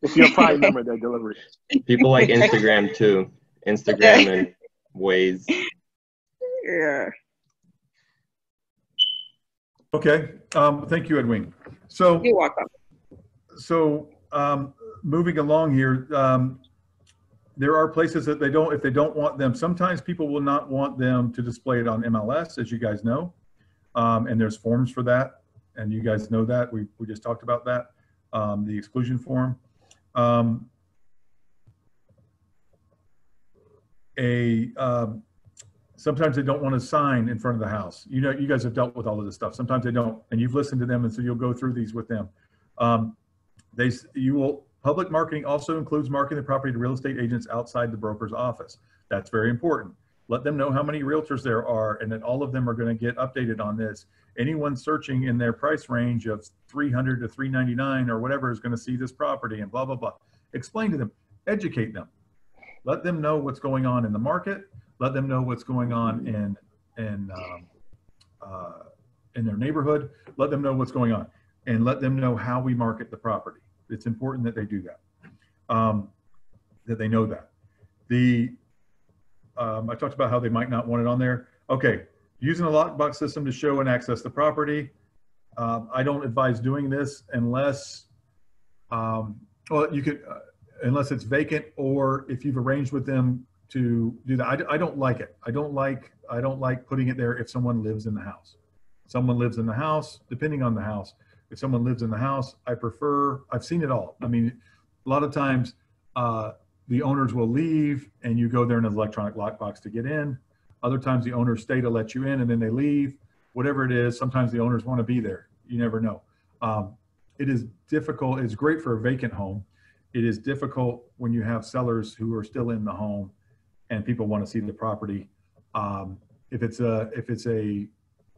If you're a Prime member, they deliver it. People like *laughs* Instagram too. Instagram and *laughs* Waze. yeah. Okay. Um, thank you, Edwin. So, You're welcome. so, um, moving along here, um, there are places that they don't, if they don't want them, sometimes people will not want them to display it on MLS, as you guys know. Um, and there's forms for that. And you guys know that. We, we just talked about that, um, the exclusion form. Um, a, um, sometimes they don't want to sign in front of the house. You know, you guys have dealt with all of this stuff. Sometimes they don't, and you've listened to them, and so you'll go through these with them. Um, they, you will, public marketing also includes marketing the property to real estate agents outside the broker's office. That's very important. Let them know how many realtors there are and that all of them are going to get updated on this. Anyone searching in their price range of 300 to 399 or whatever is going to see this property and blah, blah, blah. Explain to them, educate them. Let them know what's going on in the market. Let them know what's going on in, in, um, uh, in their neighborhood. Let them know what's going on and let them know how we market the property. It's important that they do that, um, that they know that. The, um, I talked about how they might not want it on there. Okay, using a lockbox system to show and access the property. Um, I don't advise doing this unless, um, well, you could, uh, unless it's vacant or if you've arranged with them to do that. I, I don't like it. I don't like, I don't like putting it there if someone lives in the house. Someone lives in the house, depending on the house. If someone lives in the house, I prefer, I've seen it all. I mean, a lot of times, uh, the owners will leave and you go there in an electronic lockbox to get in. Other times the owners stay to let you in and then they leave. Whatever it is, sometimes the owners want to be there. You never know. Um, it is difficult. It's great for a vacant home. It is difficult when you have sellers who are still in the home and people want to see the property. Um, if it's a, if it's a,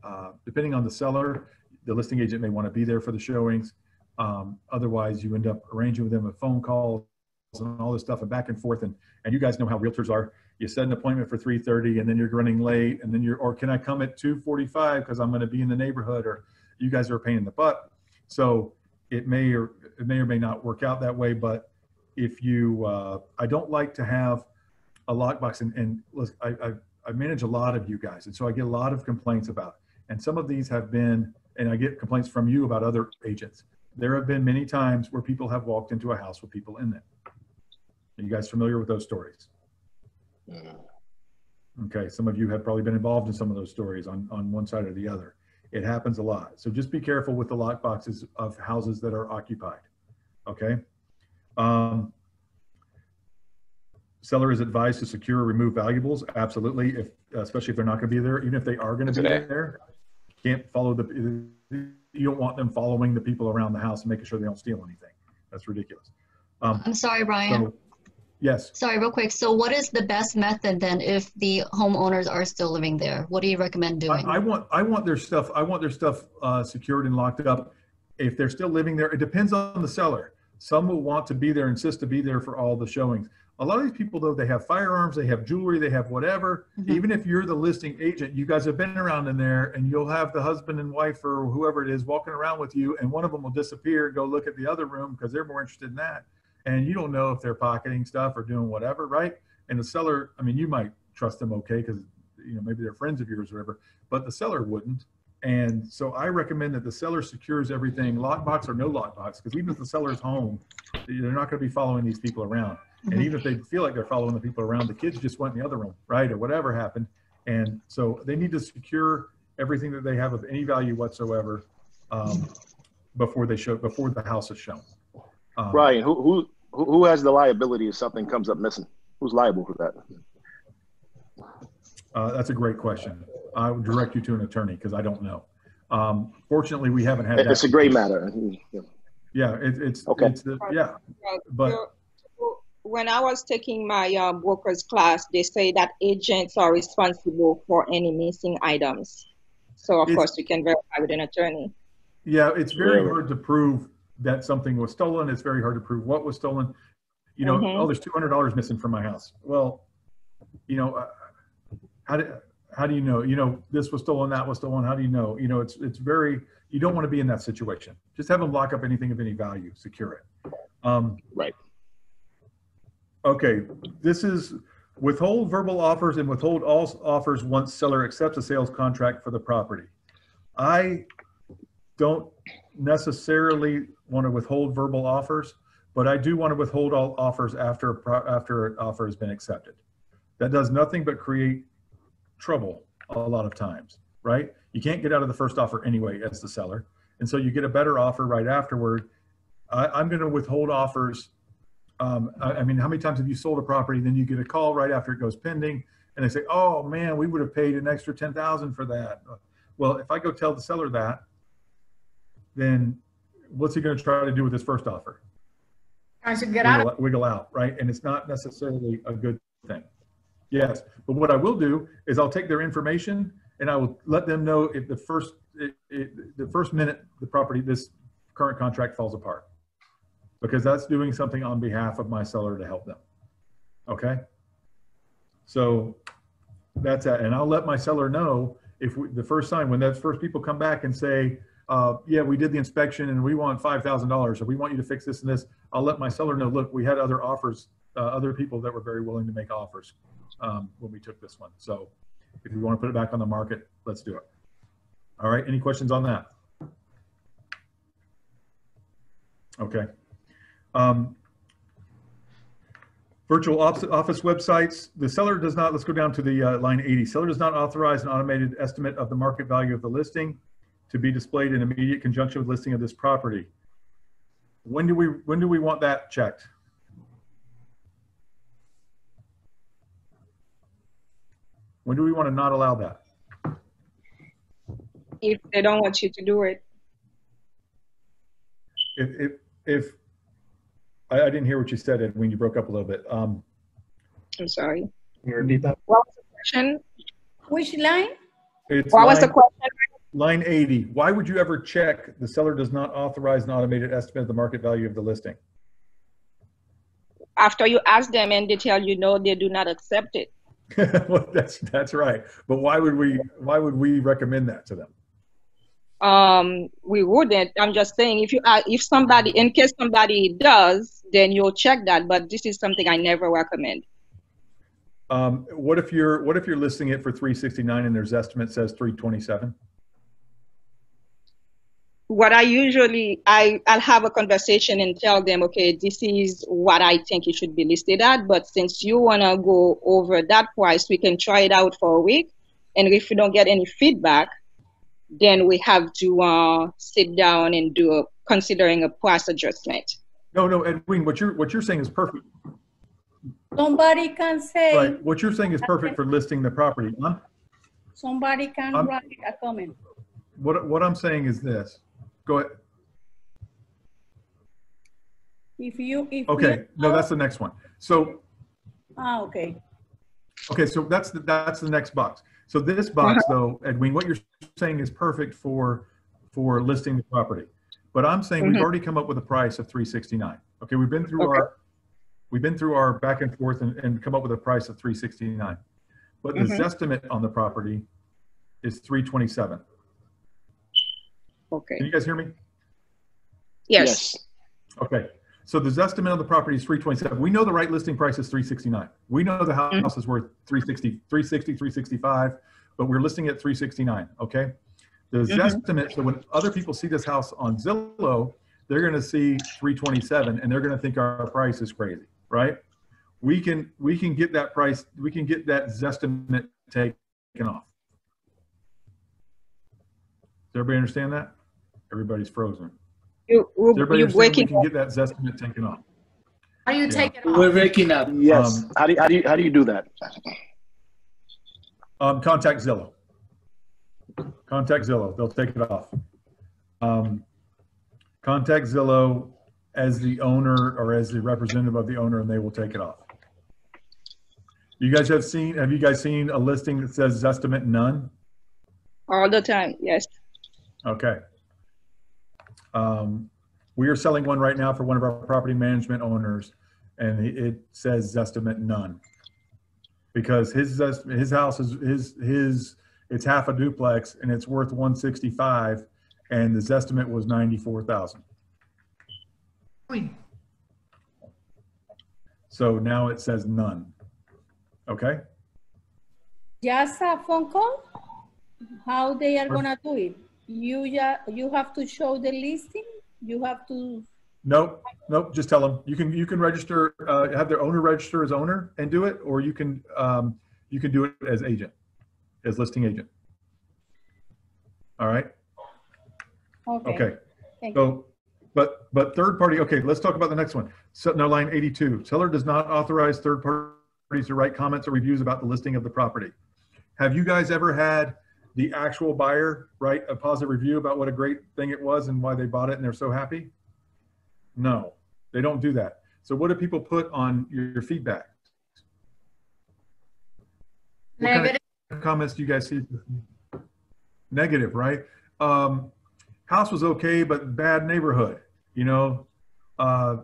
uh, depending on the seller, the listing agent may want to be there for the showings. Um, otherwise, you end up arranging with them a phone call and all this stuff and back and forth. And, and you guys know how realtors are. You set an appointment for 3.30 and then you're running late and then you're, or can I come at 2.45 because I'm going to be in the neighborhood or you guys are a pain in the butt. So it may or it may or may not work out that way. But if you, uh, I don't like to have a lockbox and, and listen, I, I, I manage a lot of you guys. And so I get a lot of complaints about, it. and some of these have been, and I get complaints from you about other agents. There have been many times where people have walked into a house with people in it. Are you guys familiar with those stories? Okay, some of you have probably been involved in some of those stories on, on one side or the other. It happens a lot. So just be careful with the lockboxes of houses that are occupied. Okay. Um, seller is advised to secure or remove valuables. Absolutely. If, especially if they're not going to be there, even if they are going to be Today. there, can't follow the, you don't want them following the people around the house and making sure they don't steal anything. That's ridiculous. Um, I'm sorry, Brian. so, yes. Sorry, real quick. So what is the best method then if the homeowners are still living there? What do you recommend doing? I, I want I want their stuff I want their stuff uh, secured and locked up. If they're still living there, it depends on the seller. Some will want to be there, insist to be there for all the showings. A lot of these people, though, they have firearms, they have jewelry, they have whatever. Mm-hmm. Even if you're the listing agent, you guys have been around in there, and you'll have the husband and wife or whoever it is walking around with you, and one of them will disappear go look at the other room because they're more interested in that. And you don't know if they're pocketing stuff or doing whatever, right? And the seller, I mean, you might trust them okay because you know maybe they're friends of yours or whatever, but the seller wouldn't. And so I recommend that the seller secures everything, lockbox or no lockbox, because even if the seller's home, they're not going to be following these people around. And even if they feel like they're following the people around, the kids just went in the other room, right, or whatever happened. And so they need to secure everything that they have of any value whatsoever um, before they show before the house is shown. Um, Ryan, who, who, who who has the liability if something comes up missing? Who's liable for that? Uh, that's a great question. I would direct you to an attorney because I don't know. Um, fortunately, we haven't had that. It's a gray matter. Yeah, it, it's Okay. it's the, yeah, but When I was taking my uh, broker's class, they say that agents are responsible for any missing items. So of It's- course you can verify with an attorney. yeah, it's very Really? hard to prove that something was stolen. It's very hard to prove what was stolen. You know, Mhm. oh, there's two hundred dollars missing from my house. Well, you know, uh, how do how do you know? You know, this was stolen, that was stolen. How do you know? You know, it's it's very. You don't want to be in that situation. Just have them lock up anything of any value, secure it. Um, Right. Okay, this is withhold verbal offers and withhold all offers once seller accepts a sales contract for the property. I don't necessarily want to withhold verbal offers, but I do want to withhold all offers after, after an offer has been accepted. That does nothing but create trouble a lot of times, right? You can't get out of the first offer anyway as the seller. And so you get a better offer right afterward. I, I'm going to withhold offers um, I, I mean, how many times have you sold a property, then you get a call right after it goes pending, and they say, "Oh man, we would have paid an extra ten thousand for that." Well, if I go tell the seller that, then what's he going to try to do with his first offer? I should get out. Wiggle, wiggle out, right? And it's not necessarily a good thing. Yes, but what I will do is I'll take their information and I will let them know if the first it, it, the first minute the property this current contract falls apart because that's doing something on behalf of my seller to help them. Okay. So that's that. And I'll let my seller know if we, the first time, when those first people come back and say, uh, yeah, we did the inspection and we want $5,000 or we want you to fix this and this, I'll let my seller know, look, we had other offers, uh, other people that were very willing to make offers um, when we took this one. So if you want to put it back on the market, let's do it. All right. Any questions on that? Okay. Um, Virtual office office websites, the seller does not, let's go down to the uh, line 80. Seller does not authorize an automated estimate of the market value of the listing to be displayed in immediate conjunction with listing of this property. When do we, when do we want that checked? When do we want to not allow that? If they don't want you to do it, If, if, if, I, I didn't hear what you said, Ed, when you broke up a little bit. Um, I'm sorry. Can you repeat that? What was the question? Which line? it's What was the question? Line 80, why would you ever check the seller does not authorize an automated estimate of the market value of the listing? After you ask them and they tell you no, they do not accept it. *laughs* well, that's that's right. But why would we why would we recommend that to them? Um, we wouldn't. I'm just saying if you uh, if somebody in case somebody does, then you'll check that. But this is something I never recommend. Um, what if you're what if you're listing it for 369 and there's estimate says 327? what I usually I I'll have a conversation and tell them, okay, this is what I think it should be listed at. But since you wanna go over that price, we can try it out for a week, and if we don't get any feedback, then we have to uh, sit down and do a considering a price adjustment. No, no, Edwin, what you're, what you're saying is perfect. Somebody can say, Right, what you're saying is perfect for listing the property. I'm- somebody can I'm- write a comment. What, what I'm saying is this. Go ahead. If you, if. Okay, you- no, that's the next one. So, Ah, okay. okay, so that's, the that's the next box. So this box though, Edwin, what you're saying is perfect for, for listing the property. But I'm saying we've Mhm. already come up with a price of 369. Okay, we've been through Okay. our, we've been through our back and forth and, and come up with a price of 369. But the Mhm. estimate on the property is 327. Okay. Can you guys hear me? Yes. Okay, so the Zestimate on the property is 327. We know the right listing price is 369. We know the Mm-hmm. house is worth 360, 360, 365, but we're listing it 369, okay? The Mhm. Zestimate, so when other people see this house on Zillow, they're gonna see 327 and they're gonna think our price is crazy, right? We can, we can get that price, we can get that Zestimate taken off. Does everybody understand that? Everybody's frozen. You, Does everybody you understand we waking can get that Zestimate taken off? How do you Yeah. take it We're waking up. Yes. Um, how do you, how do you, how do you do that? Um, contact Zillow. Contact Zillow, they'll take it off. Um, contact Zillow as the owner or as the representative of the owner and they will take it off. You guys have seen, have you guys seen a listing that says Zestimate none? all the time. Yes. Okay. Um, we are selling one right now for one of our property management owners, and it- it says Zestimate none. Because his, his house is, his, his, it's half a duplex and it's worth one sixty-five, and his estimate was ninety-four thousand. Uy, So now it says none. Okay? Just a phone call? How they are gonna do it? You ja, you have to show the listing? You have to, Nope, nope, just tell them. You can, you can register, uh, have their owner register as owner and do it, or you can, um, you can do it as agent, as listing agent. All right? okay. Okay, Thank you. so, but, but third party, okay, let's talk about the next one. So, no, line 82, seller does not authorize third parties to write comments or reviews about the listing of the property. Have you guys ever had the actual buyer write a positive review about what a great thing it was and why they bought it and they're so happy? No, they don't do that. So what do people put on your feedback? What kind of Negative. comments do you guys see? Negative, right? Um, house was okay, but bad neighborhood. You know, uh,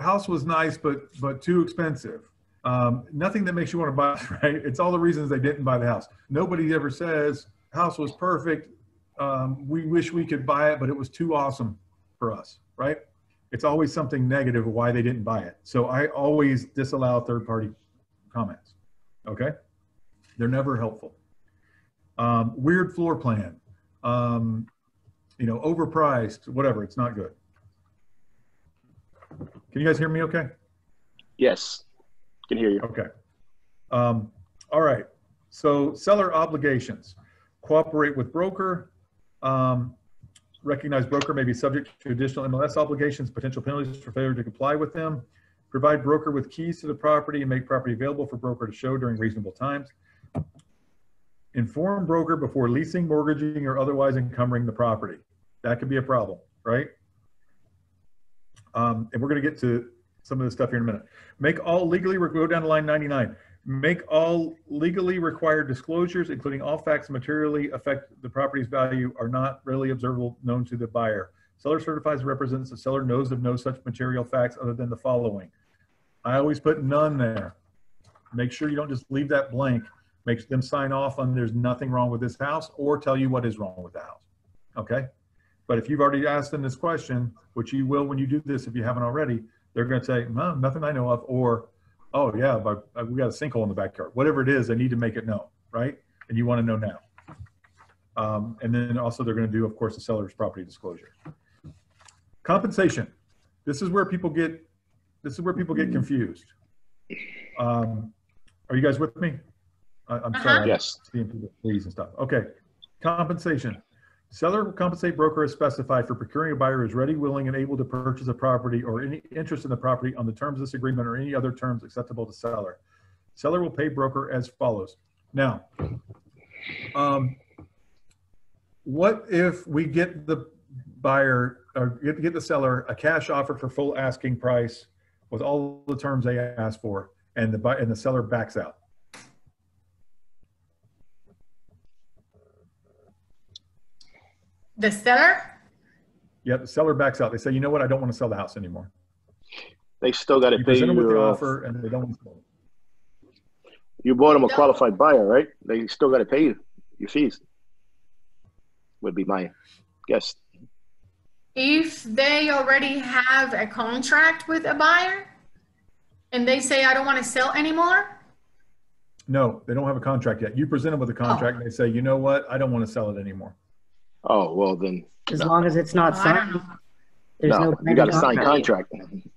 house was nice, but but too expensive. Um, nothing that makes you want to buy, *laughs* right? It's all the reasons they didn't buy the house. Nobody ever says house was perfect. Um, we wish we could buy it, but it was too awesome for us, right? It's always something negative why they didn't buy it. So I always disallow third-party comments. Okay, they're never helpful. Um, weird floor plan, um, you know, overpriced, whatever. It's not good. Can you guys hear me? Okay. Yes. Can hear you. Okay. Um, all right. So seller obligations, cooperate with broker. Um, recognize broker may be subject to additional MLS obligations, potential penalties for failure to comply with them. Provide broker with keys to the property and make property available for broker to show during reasonable times. Inform broker before leasing, mortgaging, or otherwise encumbering the property. That could be a problem, right? Um, and we're going to get to some of this stuff here in a minute. Make all legally, go down to line 99. Make all legally required disclosures, including all facts materially affect the property's value are not readily observable known to the buyer. Seller certifies and represents the seller knows of no such material facts other than the following. I always put none there. Make sure you don't just leave that blank. Make them sign off on there's nothing wrong with this house or tell you what is wrong with the house. Okay? But if you've already asked them this question, which you will when you do this if you haven't already, they're going to say, no, nothing I know of, or, oh yeah, but uh, we got a sinkhole in the backyard. Whatever it is, they need to make it known, right? And you want to know now. Um, and then also they're going to do, of course, the seller's property disclosure. Compensation. This is where people get, this is where people get confused. Um, are you guys with me? I, I'm sorry. Yes. Seeing people please and stuff. Okay. Compensation. Seller will compensate broker as specified for procuring a buyer who is ready, willing, and able to purchase a property or any interest in the property on the terms of this agreement or any other terms acceptable to seller. Seller will pay broker as follows. Now, um, what if we get the buyer or get, get the seller a cash offer for full asking price with all the terms they asked for, and the and the seller backs out? The seller? Yeah, the seller backs out. They say, you know what, I don't want to sell the house anymore. They still got to You pay present them with the uh, offer, and they don't. sell it. You bought them a qualified buyer, right? They still got to pay you your fees. Would be my guess. If they already have a contract with a buyer and they say, I don't want to sell anymore, No, they don't have a contract yet. You present them with a contract, and they say, you know what, I don't want to sell it anymore. Oh well, then As long as it's not I don't signed, know. there's no. no, you got a binding signed contract. contract.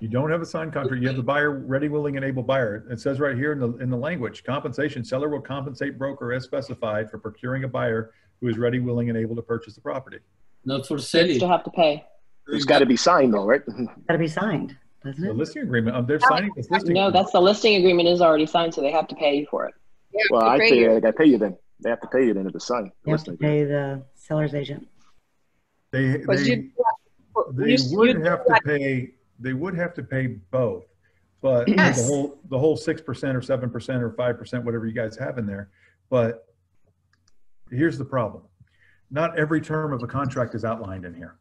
You don't have a signed contract. You have the buyer, ready, willing, and able buyer. It says right here in the, in the language, compensation, seller will compensate broker as specified for procuring a buyer who is ready, willing, and able to purchase the property. Not for selling. Still have to pay. It's got to be signed though, right? *laughs* Gotta be signed, doesn't it? The listing agreement, um, they're signing this listing. No, agreement. that's the listing agreement is already signed, so they have to pay you for it. Well, I say they got to pay you then. They have to pay you then if it's signed. You have to pay the seller's agent. They, they, you- they you- would you- have to pay, they would have to pay both. But the whole, the whole six percent or seven percent or five percent, whatever you guys have in there. But here's the problem. Not every term of a contract is outlined in here.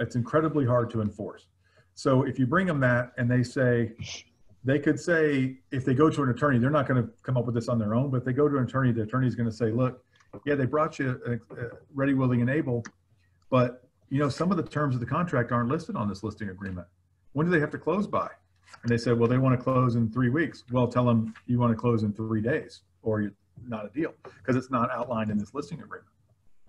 It's incredibly hard to enforce. So if you bring them that and they say, they could say, if they go to an attorney, they're not going to come up with this on their own, but if they go to an attorney, the attorney's going to say, look, yeah, they brought you uh, uh, ready, willing, and able, but you know, some of the terms of the contract aren't listed on this listing agreement. When do they have to close by? And they said, well, they want to close in three weeks. Well, tell them you want to close in three days or you're not a deal because it's not outlined in this listing agreement.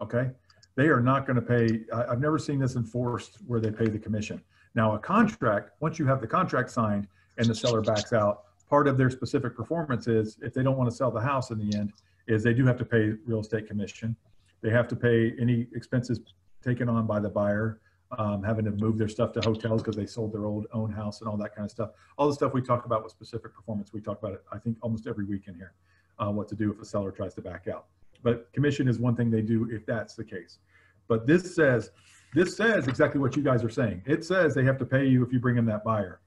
Okay. They are not going to pay. I, I've never seen this enforced where they pay the commission. Now, a contract, once you have the contract signed and the seller backs out, part of their specific performance is if they don't want to sell the house in the end, is they do have to pay real estate commission. They have to pay any expenses taken on by the buyer, um, having to move their stuff to hotels because they sold their old own house and all that kind of stuff. All the stuff we talk about with specific performance, we talk about it, I think, almost every week in here, uh, what to do if a seller tries to back out. But commission is one thing they do if that's the case. But this says, this says exactly what you guys are saying. It says they have to pay you if you bring in that buyer.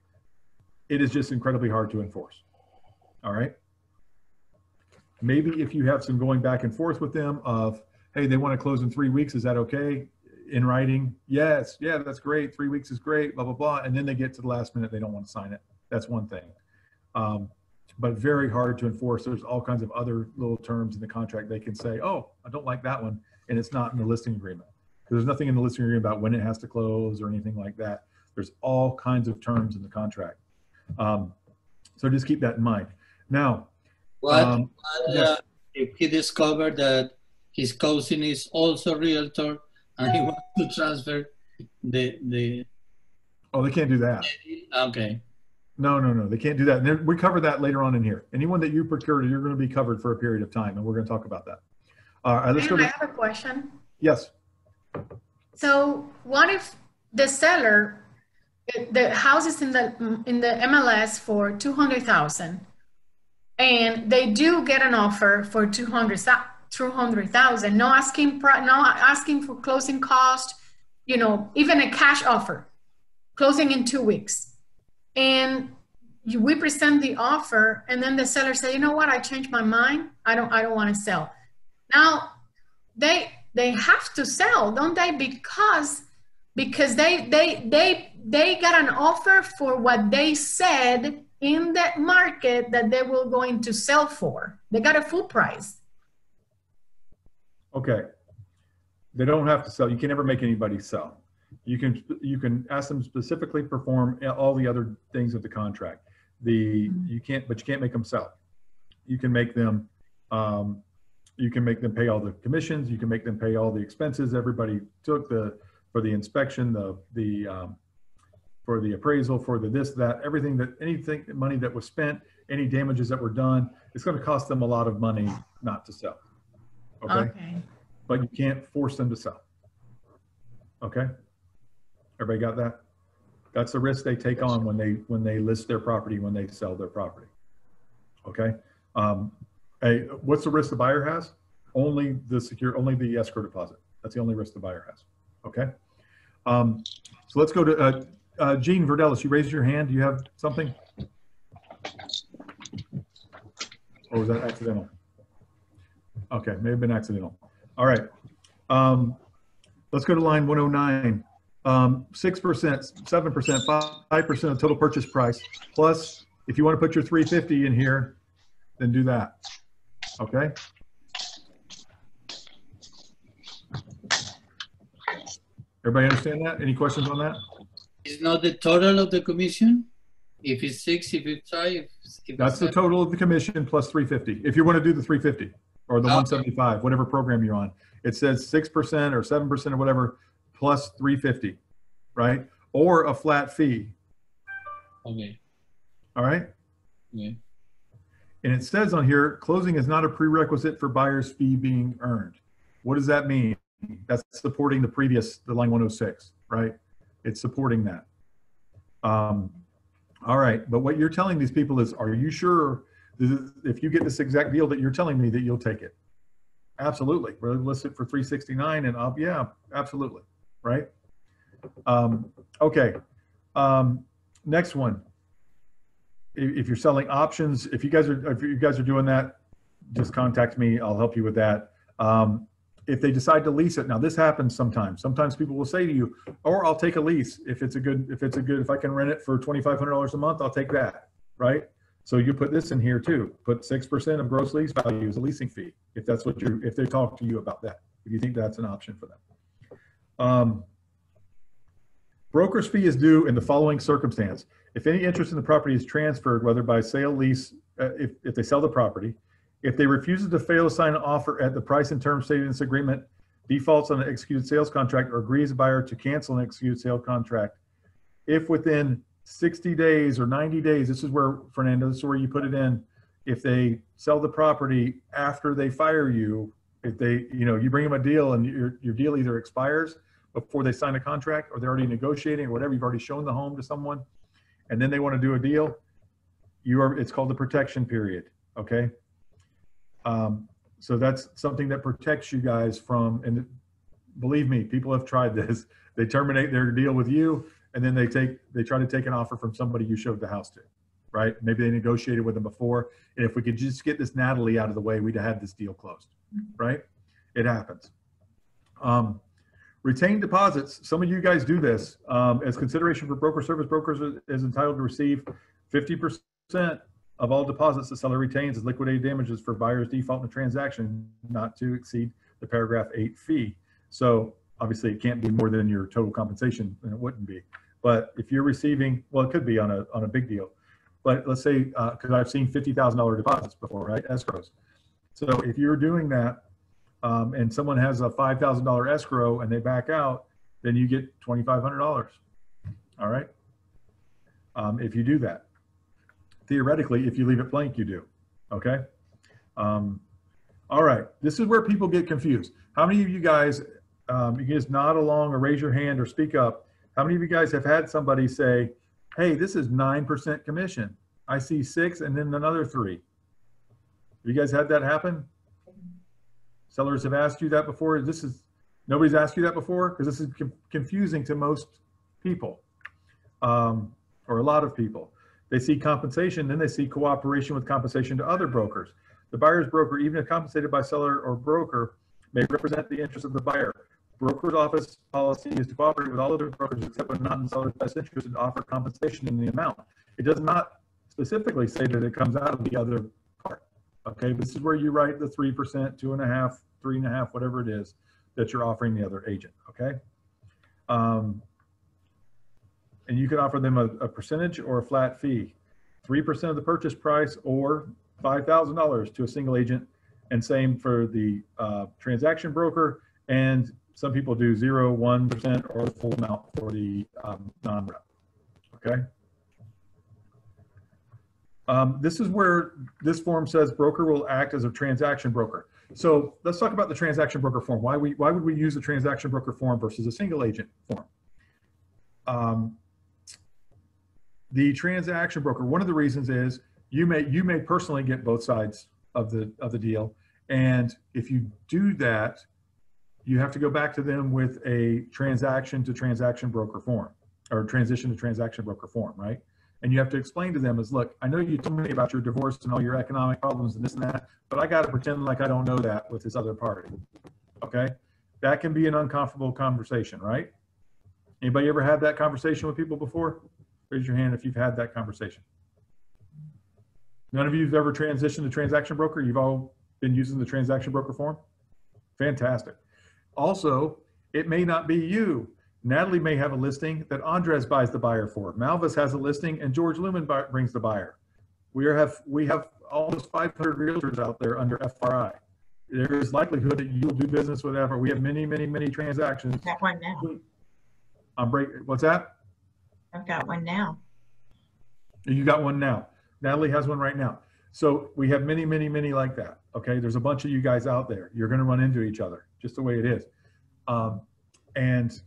It is just incredibly hard to enforce. All right. Maybe if you have some going back and forth with them of, hey, they want to close in three weeks, is that okay? In writing, yes, yeah, that's great. Three weeks is great, blah, blah, blah. And then they get to the last minute, they don't want to sign it. That's one thing. Um, but very hard to enforce. There's all kinds of other little terms in the contract. They can say, oh, I don't like that one. And it's not in the listing agreement. There's nothing in the listing agreement about when it has to close or anything like that. There's all kinds of terms in the contract. Um, so just keep that in mind. Now, What, Um, what, yes. uh, if he discovered that his cousin is also realtor and he *laughs* wants to transfer the the oh, they can't do that. okay. No, no, no, they can't do that. And we cover that later on in here. Anyone that you procured, you're going to be covered for a period of time, and we're going to talk about that. All right, let's go And I have a question. yes. So what if the seller, the house is in the, in the MLS for 200,000 and they do get an offer for 200, 200,000, no asking, no asking for closing cost, you know, even a cash offer, closing in two weeks. And we present the offer and then the seller say, you know what, I changed my mind. I don't, I don't want to sell. Now, they they have to sell don't they because because they they they they got an offer for what they said in that market that they were going to sell for they got a full price Okay. They don't have to sell. You can never make anybody sell. You can, you can ask them specifically perform all the other things of the contract. The, you can't, but you can't make them sell. You can make them, um, you can make them pay all the commissions. You can make them pay all the expenses everybody took the, for the inspection, the, the, um, for the appraisal, for the this, that, everything that, anything, money that was spent, any damages that were done, it's going to cost them a lot of money not to sell. Okay. okay but you can't force them to sell. Okay? Everybody got that? That's the risk they take on when they, when they list their property, when they sell their property. Okay? Um, hey, what's the risk the buyer has? Only the secure, only the escrow deposit. That's the only risk the buyer has. Okay? Um, so let's go to, uh, uh, Gene Verdelis, you raised your hand. Do you have something? Or was that accidental? Okay, may have been accidental. All right. Um, let's go to line 109. Um, 6%, 7%, 5% of total purchase price. Plus, if you want to put your 350 in here, then do that. Okay? Everybody understand that? Any questions on that? It's not the total of the commission? If it's six, if it's five, if if That's it's the seven? total of the commission plus 350. If you want to do the 350 or the 175, whatever program you're on, it says 6% or 7% or whatever plus 350, right? Or a flat fee, Okay, all right? okay. And it says on here, closing is not a prerequisite for buyer's fee being earned. What does that mean? That's supporting the previous, the line 106, right? It's supporting that. Um, all right, but what you're telling these people is, are you sure is- if you get this exact deal that you're telling me that you'll take it? Absolutely. We're listed for 369 and uh, yeah, absolutely, right? Um, okay. Um, next one if, if you're selling options, if you guys are, if you guys are doing that, just contact me. I'll help you with that. Um, if they decide to lease it, now this happens sometimes. Sometimes people will say to you, or I'll take a lease if it's a good, if it's a good, if I can rent it for $2,500 a month, I'll take that, right? So you put this in here too. Put 6% of gross lease value as a leasing fee. If that's what you're, if they talk to you about that, if you think that's an option for them. Um, Broker's fee is due in the following circumstance. If any interest in the property is transferred, whether by sale, lease, uh, if, if they sell the property, if they refuse to fail to sign an offer at the price and terms this agreement, defaults on an executed sales contract, or agrees buyer to cancel an executed sale contract, if within 60 days or 90 days, this is where, Fernando, this is where you put it in, if they sell the property after they fire you, if they, you know, you bring them a deal and your, your deal either expires before they sign a contract or they're already negotiating or whatever, you've already shown the home to someone, and then they want to do a deal, you are, it's called the protection period, okay? Um, so that's something that protects you guys from, and believe me, people have tried this. *laughs* They terminate their deal with you, and then they take, they try to take an offer from somebody you showed the house to, right? Maybe they negotiated with them before, and if we could just get this Natalie out of the way, we'd have had this deal closed, right? It happens. Um, Retained deposits, some of you guys do this. Um, as consideration for broker service, brokers is entitled to receive 50% of all deposits the seller retains as liquidated damages for buyer's default in a transaction not to exceed the paragraph eight fee. So obviously it can't be more than your total compensation, and it wouldn't be. But if you're receiving, well, it could be on a, on a big deal. But let's say, because I've seen $50,000 deposits before, right, escrows. So if you're doing that, um, and someone has a five thousand dollar escrow and they back out, then you get twenty five hundred dollars. All right. Um, if you do that, theoretically, if you leave it blank, you do. Okay. Um, all right. This is where people get confused. How many of you guys, um, you just nod along or raise your hand or speak up. How many of you guys have had somebody say, "Hey, this is nine percent commission. I see six, and then another three. Have you guys had that happen? Sellers have asked you that before. This is, nobody's asked you that before? Because this is confusing to most people, um, or a lot of people. They see compensation, then they see cooperation with compensation to other brokers. The buyer's broker, even if compensated by seller or broker, may represent the interest of the buyer. Broker's office policy is to cooperate with all other brokers except when not in seller's best interest and offer compensation in the amount. It does not specifically say that it comes out of the other part. Okay, this is where you write the three percent, two and a half, three and a half, whatever it is that you're offering the other agent. Okay. Um, and you can offer them a, a percentage or a flat fee, three percent of the purchase price or five thousand dollars to a single agent, and same for the uh, transaction broker. And some people do zero, one percent, or the full amount for the um, non-rep. Okay. Um, this is where this form says broker will act as a transaction broker. So let's talk about the transaction broker form. Why we why would we use a transaction broker form versus a single agent form? Um, the transaction broker. One of the reasons is you may you may personally get both sides of the of the deal, and if you do that, you have to go back to them with a transaction to transaction broker form or transition to transaction broker form, right? And you have to explain to them is, look, I know you told me about your divorce and all your economic problems and this and that, but I got to pretend like I don't know that with this other party. Okay. That can be an uncomfortable conversation, right? Anybody ever had that conversation with people before? Raise your hand if you've had that conversation. None of you have ever transitioned to transaction broker. You've all been using the transaction broker form. Fantastic. Also, it may not be you. Natalie may have a listing that Andres buys the buyer for. Malvis has a listing and George Lumen brings the buyer. We are have we have almost 500 realtors out there under FRI. There is likelihood that you'll do business with FRI. We have many, many, many transactions. Got one now. I'm break. What's that? I've got one now. You got one now. Natalie has one right now. So we have many, many, many like that. Okay. There's a bunch of you guys out there. You're going to run into each other just the way it is. Um, and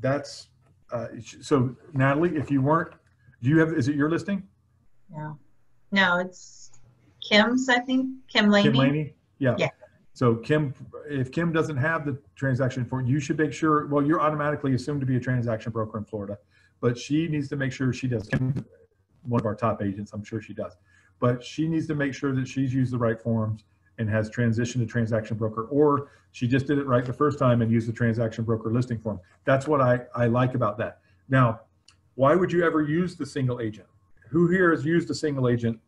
that's, uh, so Natalie, if you weren't, do you have, is it your listing? No. No, it's Kim's, I think. Kim Laney. Kim Laney? Yeah. Yeah. So Kim, if Kim doesn't have the transaction for, you should make sure, well, you're automatically assumed to be a transaction broker in Florida, but she needs to make sure she does. One of our top agents, I'm sure she does. But she needs to make sure that she's used the right forms and has transitioned to transaction broker, or she just did it right the first time and used the transaction broker listing form. That's what I, I like about that. Now, why would you ever use the single agent? Who here has used a single agent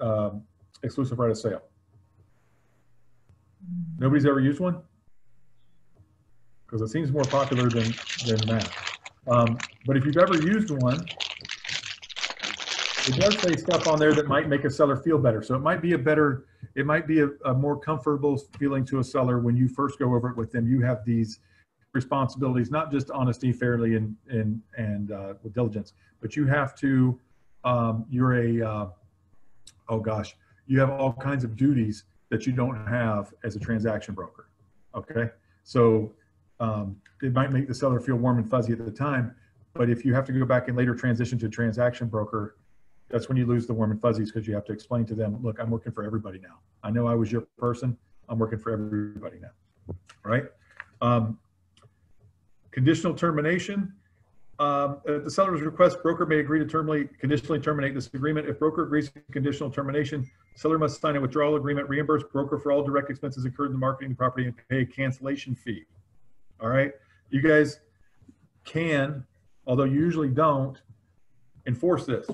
um, exclusive right of sale? Nobody's ever used one? Because it seems more popular than, than that. Um, but if you've ever used one, it does say stuff on there that might make a seller feel better. So it might be a better, it might be a, a more comfortable feeling to a seller when you first go over it with them. You have these responsibilities, not just honesty, fairly, and and and uh, with diligence, but you have to. Um, you're a, uh, oh gosh, you have all kinds of duties that you don't have as a transaction broker. Okay, so um, it might make the seller feel warm and fuzzy at the time, but if you have to go back and later transition to a transaction broker, that's when you lose the warm and fuzzies because you have to explain to them, look, I'm working for everybody now. I know I was your person. I'm working for everybody now. Right? Um, conditional termination. Um, at the seller's request, broker may agree to terminate, conditionally terminate this agreement. If broker agrees to conditional termination, seller must sign a withdrawal agreement, reimburse broker for all direct expenses incurred in the marketing the property, and pay a cancellation fee. All right? You guys can, although you usually don't, enforce this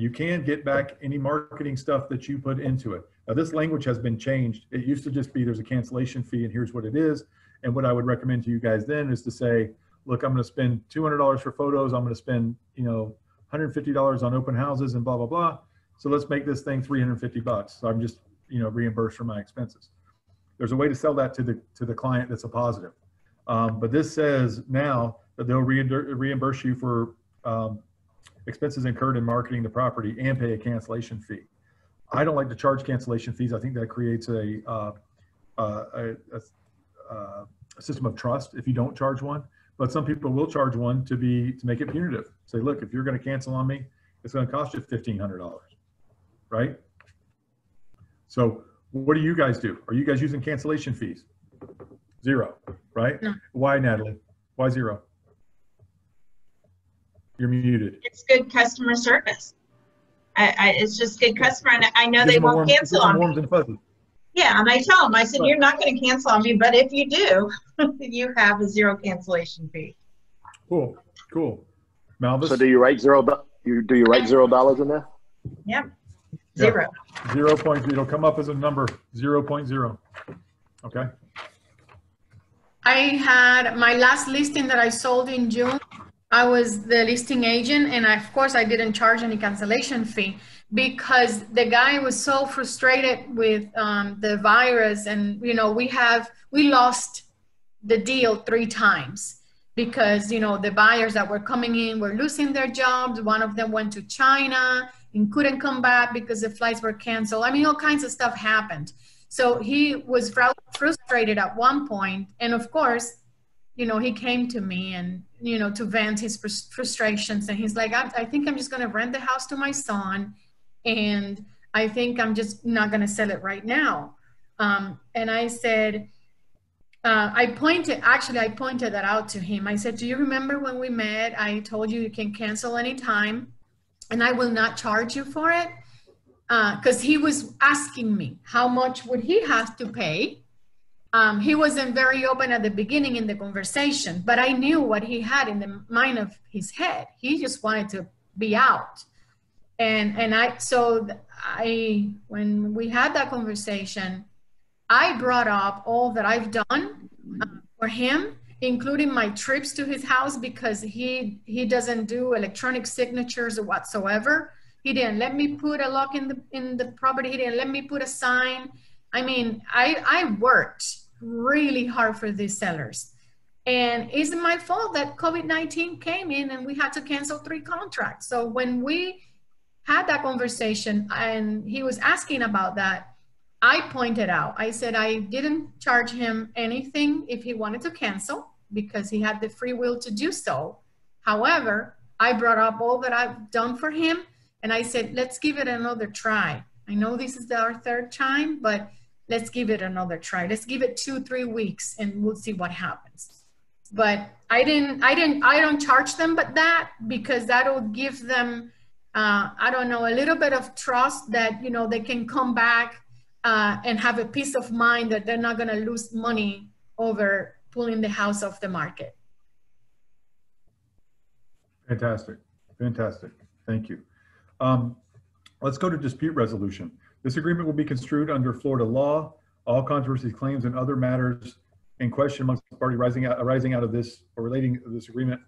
you can get back any marketing stuff that you put into it. Now, this language has been changed. It used to just be there's a cancellation fee and here's what it is. And what I would recommend to you guys then is to say, look, I'm going to spend $200 for photos. I'm going to spend, you know, $150 on open houses and blah, blah, blah. So let's make this thing 350 bucks. So I'm just, you know, reimbursed for my expenses. There's a way to sell that to the, to the client that's a positive. Um, but this says now that they'll reimburse you for um, expenses incurred in marketing the property and pay a cancellation fee. I don't like to charge cancellation fees. I think that creates a, uh, uh, a, a, uh, a, system of trust if you don't charge one. But some people will charge one to be to make it punitive. Say, look, if you're going to cancel on me, it's going to cost you fifteen hundred dollars, right? So, what do you guys do? Are you guys using cancellation fees? Zero, right? No. Why, Natalie? Why zero? You're muted. It's good customer service. I, I, it's just good customer, and I know Gives they won't warm- cancel gives them on me. and fuzzies. Yeah, and I tell them, I said, Right. you're not going to cancel on me, but if you do, *laughs* you have a zero cancellation fee. Cool, cool. Malvis? So do you write zero? do- You do you write zero dollars in there? Yep, Yeah. zero. Zero point, it'll come up as a number, zero point zero. Okay, I had my last listing that I sold in June. I was the listing agent, and I, of course, I didn't charge any cancellation fee because the guy was so frustrated with um, the virus, and you know, we have we lost the deal three times because you know the buyers that were coming in were losing their jobs. One of them went to China and couldn't come back because the flights were canceled. I mean, all kinds of stuff happened. So he was fru- frustrated at one point, and of course, you know, he came to me and you know to vent his frus- frustrations, and he's like, I, I think I'm just going to rent the house to my son, and I think I'm just not going to sell it right now. Um, and I said, uh, I pointed, actually, I pointed that out to him. I said, Do you remember when we met? I told you you can cancel anytime and I will not charge you for it. Because he was asking me how much would he have to pay. Um, he wasn't very open at the beginning in the conversation, but I knew what he had in the mind of his head. He just wanted to be out. And, and I, so I, when we had that conversation, I brought up all that I've done uh, for him, including my trips to his house because he he doesn't do electronic signatures whatsoever. He didn't let me put a lock in the in the property. He didn't let me put a sign. I mean, I I worked really hard for these sellers. And it's my fault that COVID 19 came in and we had to cancel three contracts. So when we had that conversation and he was asking about that, I pointed out, I said I didn't charge him anything if he wanted to cancel because he had the free will to do so. However, I brought up all that I've done for him and I said, let's give it another try. I know this is our third time, but let's give it another try. Let's give it two, three weeks and we'll see what happens. But I didn't, I didn't, I don't charge them but that because that'll give them, uh, I don't know, a little bit of trust that, you know, they can come back uh, and have a peace of mind that they're not going to lose money over pulling the house off the market. Fantastic, fantastic. Thank you. Um, let's go to dispute resolution. This agreement will be construed under Florida law. All controversies, claims, and other matters in question amongst the party arising out, arising out of this or relating to this agreement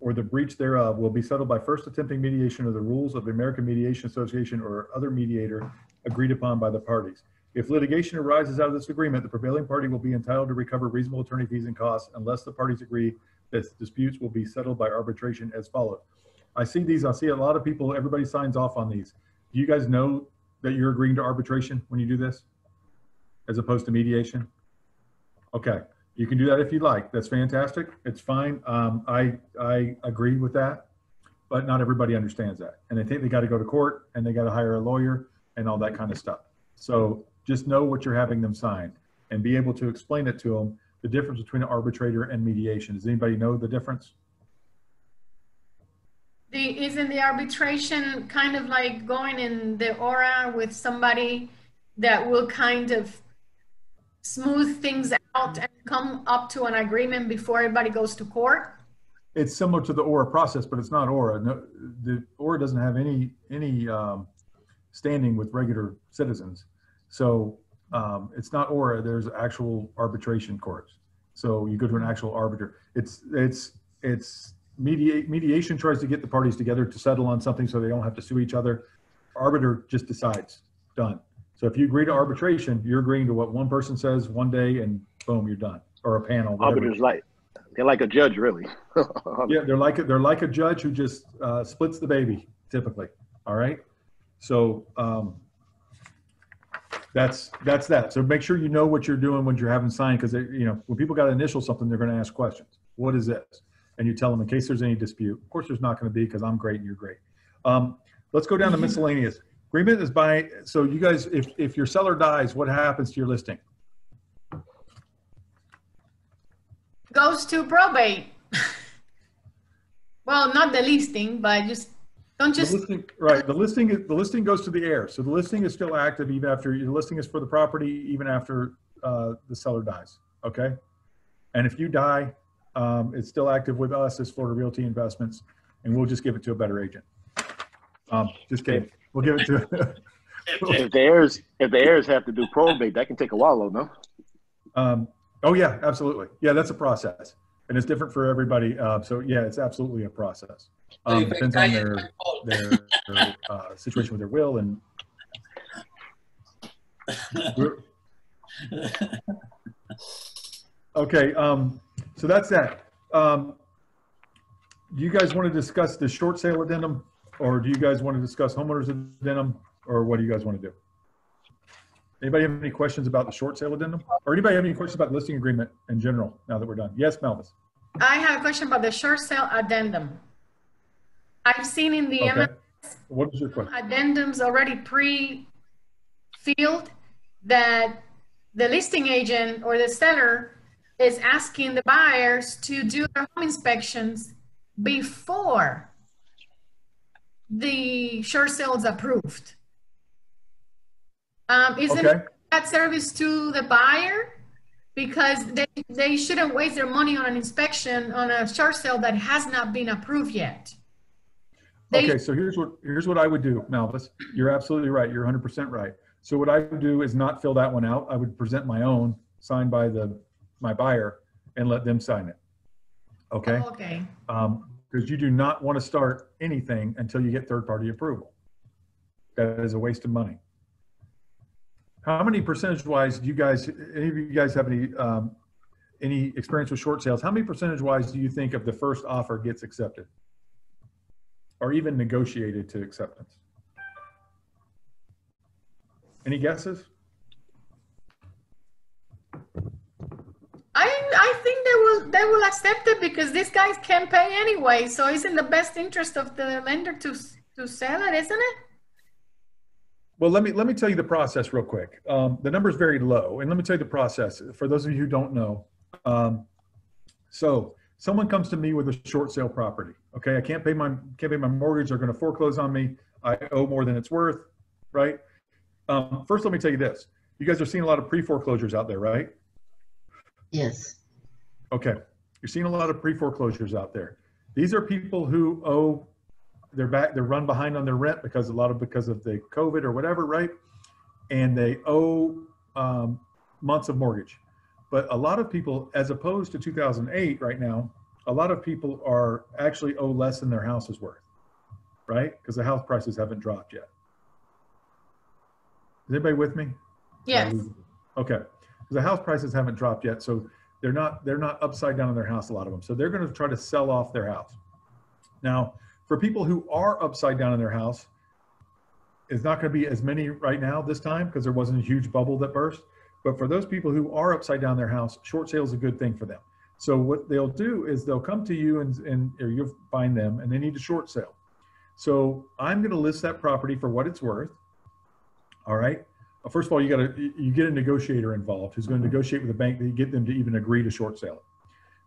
or the breach thereof will be settled by first attempting mediation of the rules of the American Mediation Association or other mediator agreed upon by the parties. If litigation arises out of this agreement, the prevailing party will be entitled to recover reasonable attorney fees and costs unless the parties agree that disputes will be settled by arbitration as follows. I see these, I see a lot of people, everybody signs off on these. Do you guys know that you're agreeing to arbitration when you do this? As opposed to mediation? Okay, you can do that if you'd like. That's fantastic. It's fine. Um, I, I agree with that, but not everybody understands that. And they think they got to go to court and they got to hire a lawyer and all that kind of stuff. So just know what you're having them sign and be able to explain it to them, the difference between an arbitrator and mediation. Does anybody know the difference? The, isn't the arbitration kind of like going in the ORA with somebody that will kind of smooth things out and come up to an agreement before everybody goes to court? It's similar to the ORA process, but it's not ORA. No, the ORA doesn't have any, any, um, standing with regular citizens. So um, it's not ORA. there's actual arbitration courts. So you go to an actual arbiter. It's, it's, it's mediate, mediation tries to get the parties together to settle on something so they don't have to sue each other. Arbiter just decides, done. So if you agree to arbitration, you're agreeing to what one person says one day and boom, you're done. Or a panel. Arbiters like they're like a judge, really. *laughs* Yeah, they're like, a- they're like a judge who just uh, splits the baby typically, all right? So um, that's, that's that. So make sure you know what you're doing when you're having signed, because, you know, when people got to initial something, they're going to ask questions. What is this? And you tell them in case there's any dispute. Of course, there's not going to be because I'm great and you're great. Um, Let's go down to miscellaneous. Agreement is by, so you guys, if, if your seller dies, what happens to your listing? Goes to probate. well, not the listing, but just don't The just listing, right, the listing, is the listing goes to the heir. So the listing is still active even after, the listing is for the property even after uh, the seller dies, okay? And if you die, um, it's still active with us as Florida Realty Investments, and we'll just give it to a better agent. Um, Just kidding. We'll give it to, *laughs* if the heirs if the heirs have to do probate, that can take a while, though, no? um, oh, yeah, absolutely. Yeah, that's a process. And it's different for everybody. Uh, So yeah, it's absolutely a process. Um, Depends on their, their their, *laughs* uh, situation with their will and *laughs* We're- Okay, um, so that's that. Um, do you guys want to discuss the short sale addendum, or do you guys want to discuss homeowners addendum, or what do you guys want to do? Anybody have any questions about the short sale addendum? Or anybody have any questions about the listing agreement in general, now that we're done? Yes, Melvis? I have a question about the short sale addendum. I've seen in the Okay. MLS What is your question? addendums already pre-filled that the listing agent or the seller is asking the buyers to do their home inspections before the short sale is approved. Um, isn't Okay. that service to the buyer? Because they, they shouldn't waste their money on an inspection on a short sale that has not been approved yet. They- Okay, so here's what, here's what I would do, Malvis. You're absolutely right. You're 100% right. So what I would do is not fill that one out. I would present my own, signed by the, my buyer, and let them sign it. Okay? Okay. Um, because you do not want to start anything until you get third-party approval. That is a waste of money. How many percentage-wise do you guys, any of you guys have any, um, any experience with short sales? How many percentage-wise do you think of the first offer gets accepted? Or even negotiated to acceptance? Any guesses? I, I think they will they will accept it because these guys can't pay anyway. So it's in the best interest of the lender to to sell it, isn't it? Well, let me let me tell you the process real quick. Um, the number is very low, and let me tell you the process for those of you who don't know. Um, so, someone comes to me with a short sale property. Okay, I can't pay my can't pay my mortgage. They're going to foreclose on me. I owe more than it's worth. Right. Um, first, let me tell you this: you guys are seeing a lot of pre foreclosures out there, right? Yes. Okay, you're seeing a lot of pre foreclosures out there. These are people who owe they're back they're run behind on their rent because a lot of because of the covid or whatever right? And they owe um, months of mortgage. But a lot of people as opposed to 2008 right now a lot of people are actually owe less than their house is worth right? Because the house prices haven't dropped yet. Is anybody with me? Yes. okay. Because the house prices haven't dropped yet so they're not they're not upside down in their house a lot of them so they're going to try to sell off their house now for people who are upside down in their house, it's not going to be as many right now this time because there wasn't a huge bubble that burst. But for those people who are upside down their house, short sale is a good thing for them. So what they'll do is they'll come to you and, and or you'll find them and they need a short sale. So I'm going to list that property for what it's worth. All right. Uh, First of all, you got to you get a negotiator involved who's going to negotiate with the bank to get them to even agree to short sale it.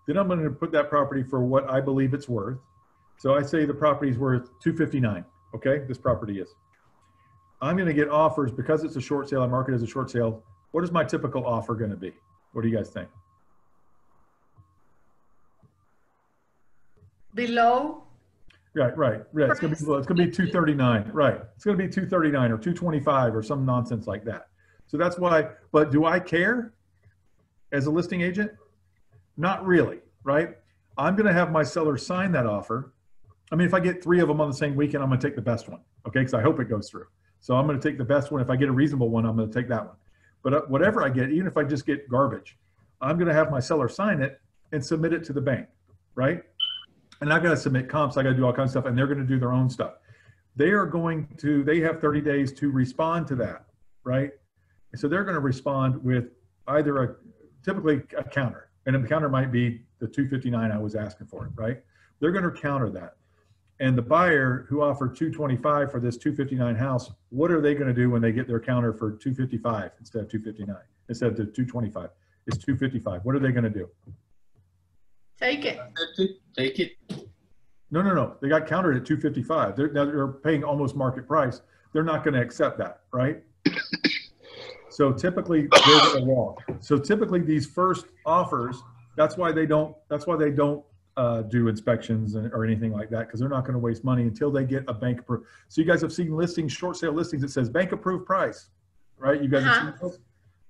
Then I'm going to put that property for what I believe it's worth. So I say the property's worth 259. Okay, this property is. I'm going to get offers because it's a short sale. I market as a short sale. What is my typical offer going to be? What do you guys think? Below. Right, right, right. It's going to be it's going to be 239. Right. It's going to be 239 or 225 or some nonsense like that. So that's why. But do I care as a listing agent? Not really. Right. I'm going to have my seller sign that offer. I mean, if I get three of them on the same weekend, I'm going to take the best one. Okay, because I hope it goes through. So I'm going to take the best one. If I get a reasonable one, I'm going to take that one. But uh, whatever I get, even if I just get garbage, I'm going to have my seller sign it and submit it to the bank, right? And I've got to submit comps. I got to do all kinds of stuff, and they're going to do their own stuff. They are going to. They have 30 days to respond to that, right? So they're going to respond with either a typically a counter, and the counter might be the 259 I was asking for, right? They're going to counter that. And the buyer who offered 225 for this 259 house, what are they going to do when they get their counter for 255 instead of 259 instead of the 225? It's 255. What are they going to do? Take it. Take it. No, no, no. They got countered at 255. They're, now they're paying almost market price. They're not going to accept that, right? *coughs* So typically they're going to walk. So typically these first offers, that's why they don't. That's why they don't uh, do inspections or anything like that because they're not going to waste money until they get a bank approved. So you guys have seen listings, short sale listings that says bank approved price, right? You guys have seen those?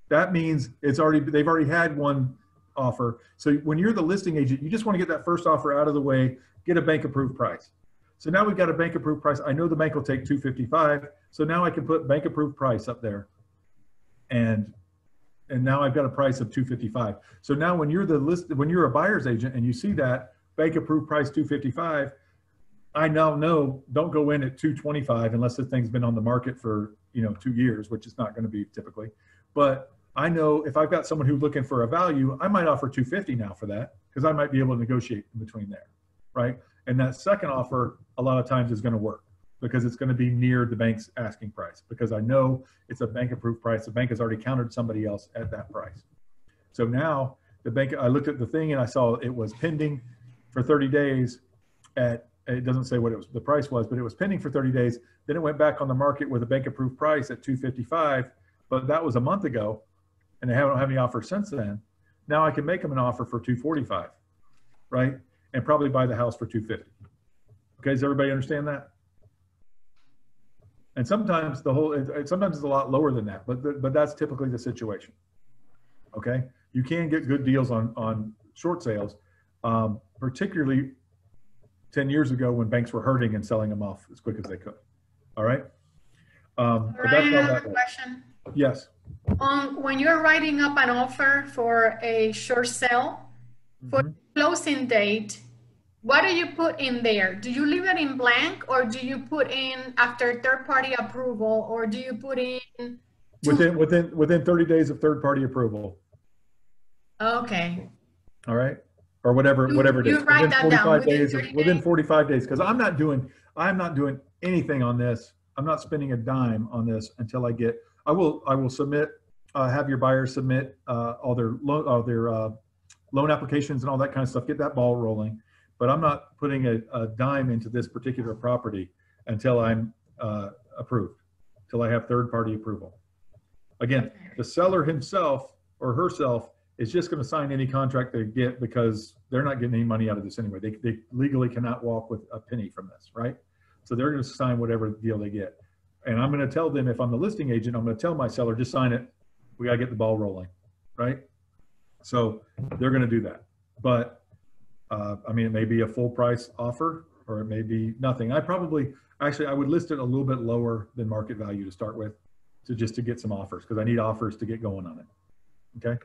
That means it's already they've already had one offer. So when you're the listing agent, you just want to get that first offer out of the way, get a bank approved price. So now we've got a bank approved price. I know the bank will take 255. So now I can put bank approved price up there. And and now I've got a price of 255. So now when you're the list when you're a buyer's agent and you see that bank approved price 255, I now know, don't go in at 225 unless the thing's been on the market for, you know, two years, which is not going to be typically. But I know if I've got someone who's looking for a value, I might offer 250 now for that because I might be able to negotiate in between there, right? And that second offer, a lot of times is going to work because it's going to be near the bank's asking price because I know it's a bank approved price. The bank has already countered somebody else at that price. So now the bank, I looked at the thing and I saw it was pending for 30 days at, it doesn't say what it was, the price was, but it was pending for 30 days. Then it went back on the market with a bank approved price at 255, but that was a month ago and they haven't had any offers since then. Now I can make them an offer for 245, right? And probably buy the house for 250. Okay, does everybody understand that? And sometimes the whole, it- it- sometimes it's a lot lower than that, but, the- but that's typically the situation. Okay, you can get good deals on, on short sales, um, particularly 10 years ago when banks were hurting and selling them off as quick as they could. All right? Um, but that's Ryan, another that works. question. Yes. Um, when you're writing up an offer for a short sale, for the closing date, what do you put in there? Do you leave it in blank or do you put in after third party approval or do you put in? Within, within, within 30 days of third-party approval. Okay, all right? Or whatever, You- whatever it you write within that down, 45 within days of- 30 Within 45 days, because I'm not doing, I'm not doing anything on this. I'm not spending a dime on this until I get, I will, I will submit, uh, have your buyers submit, uh, all their loan, all their, uh, loan applications and all that kind of stuff, get that ball rolling. But I'm not putting a, a dime into this particular property until I'm, uh, approved, till I have third-party approval. Again, the seller himself or herself is just going to sign any contract they get because they're not getting any money out of this anyway. They, they legally cannot walk with a penny from this, right? So they're going to sign whatever deal they get. And I'm going to tell them if I'm the listing agent, I'm going to tell my seller, just sign it. We got to get the ball rolling, right? So they're going to do that. But uh, I mean, it may be a full price offer or it may be nothing. I probably, actually, I would list it a little bit lower than market value to start with to just to get some offers because I need offers to get going on it. Okay.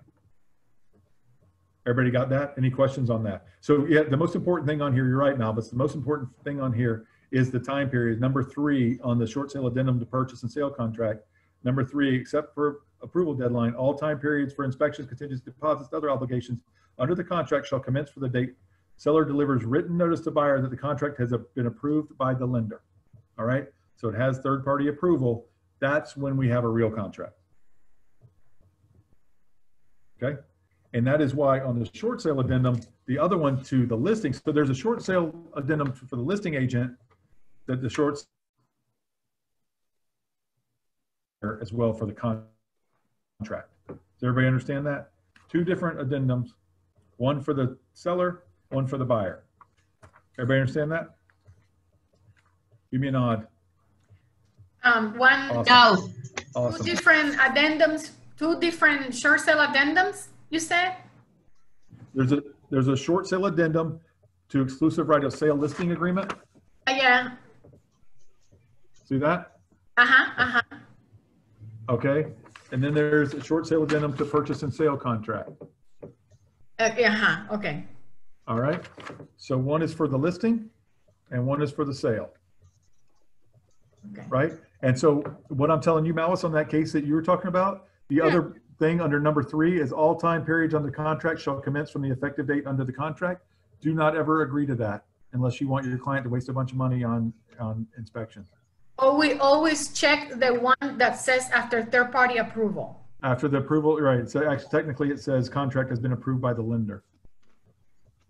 Everybody got that? Any questions on that? So yeah, the most important thing on here, you're right, Malvis, the most important thing on here is the time period. Number three on the short sale addendum to purchase and sale contract. Number three, except for approval deadline, all time periods for inspections, contingency deposits, other obligations under the contract shall commence for the date seller delivers written notice to buyer that the contract has been approved by the lender. All right, so it has third party approval. That's when we have a real contract. Okay, and that is why on the short sale addendum, the other one to the listing, so there's a short sale addendum for the listing agent that the short as well for the contract. Does everybody understand that? Two different addendums, one for the seller, one for the buyer. Everybody understand that? Give me a nod. um, one, Awesome. two Awesome. different addendums, two different short sale addendums, you said? There's a, there's a short sale addendum to exclusive right of sale listing agreement. Uh, Yeah, See that? uh-huh, uh-huh. Okay. And then there's a short sale addendum to purchase and sale contract. Uh, uh-huh, okay. All right. So one is for the listing and one is for the sale. Okay. Right? And so what I'm telling you, Malvis, on that case that you were talking about, the other thing under number three is all time periods under contract shall commence from the effective date under the contract. Do not ever agree to that unless you want your client to waste a bunch of money on, on inspections. Oh, we always check the one that says after third party approval. After the approval, right, so actually technically it says contract has been approved by the lender.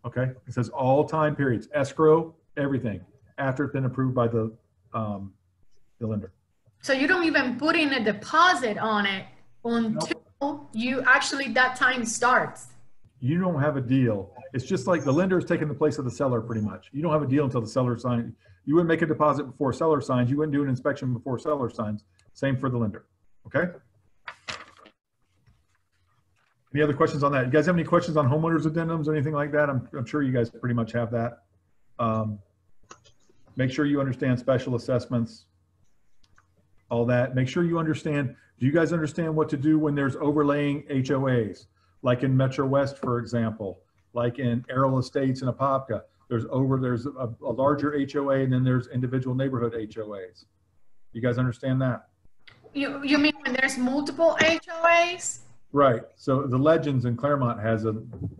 Okay, it says all time periods, escrow, everything, after it's been approved by the, um, the lender. So you don't even put in a deposit on it until you actually, that time starts. You don't have a deal. It's just like the lender is taking the place of the seller pretty much. You don't have a deal until the seller signs. You wouldn't make a deposit before seller signs. You wouldn't do an inspection before seller signs. Same for the lender. Okay? Any other questions on that? You guys have any questions on homeowners addendums or anything like that? I'm, I'm sure you guys pretty much have that. Um, make sure you understand special assessments, all that. Make sure you understand, do you guys understand what to do when there's overlaying HOAs? Like in Metro West, for example, like in Errol Estates and Apopka. There's over, there's a, a larger HOA and then there's individual neighborhood HOAs. You guys understand that? You, you mean when there's multiple HOAs? Right. So the Legends in Clermont has a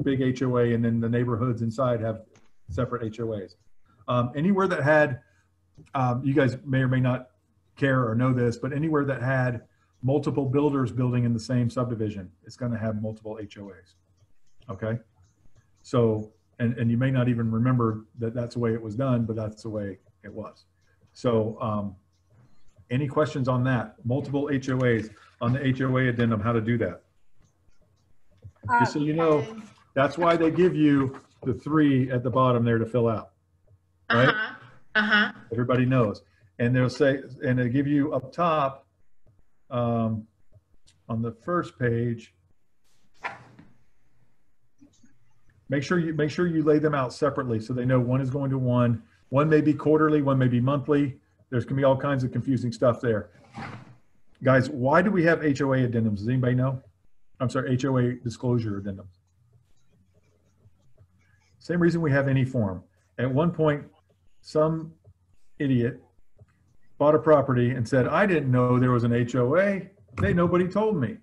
big HOA and then the neighborhoods inside have separate HOAs. Um, anywhere that had, um, you guys may or may not care or know this, but anywhere that had multiple builders building in the same subdivision, it's going to have multiple HOAs. Okay. So, and, and you may not even remember that that's the way it was done, but that's the way it was. So, um, any questions on that? Multiple HOAs on the HOA addendum, how to do that? Just so you know, that's why they give you the three at the bottom there to fill out. Right? Uh-huh, uh-huh. Everybody knows. And they'll say, and they give you up top, um, on the first page, make sure you, make sure you lay them out separately so they know one is going to one. One may be quarterly, one may be monthly. There's gonna be all kinds of confusing stuff there. Guys, why do we have HOA addendums? Does anybody know? I'm sorry, HOA disclosure addendums. Same reason we have any form. At one point, some idiot bought a property and said, I didn't know there was an HOA. They, nobody told me,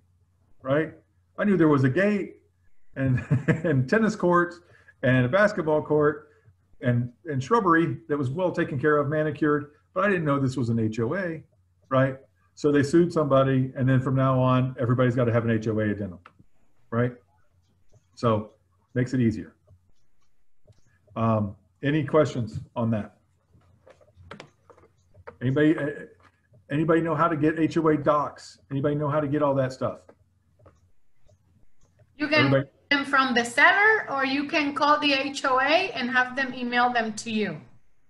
right? I knew there was a gate and, *laughs* and tennis courts and a basketball court and, and shrubbery that was well taken care of, manicured, but I didn't know this was an HOA, right? So they sued somebody, and then from now on, everybody's got to have an HOA addendum, right? So makes it easier. Um, any questions on that? Anybody, uh, anybody know how to get HOA docs? Anybody know how to get all that stuff? You can Everybody- them from the seller or you can call the HOA and have them email them to you.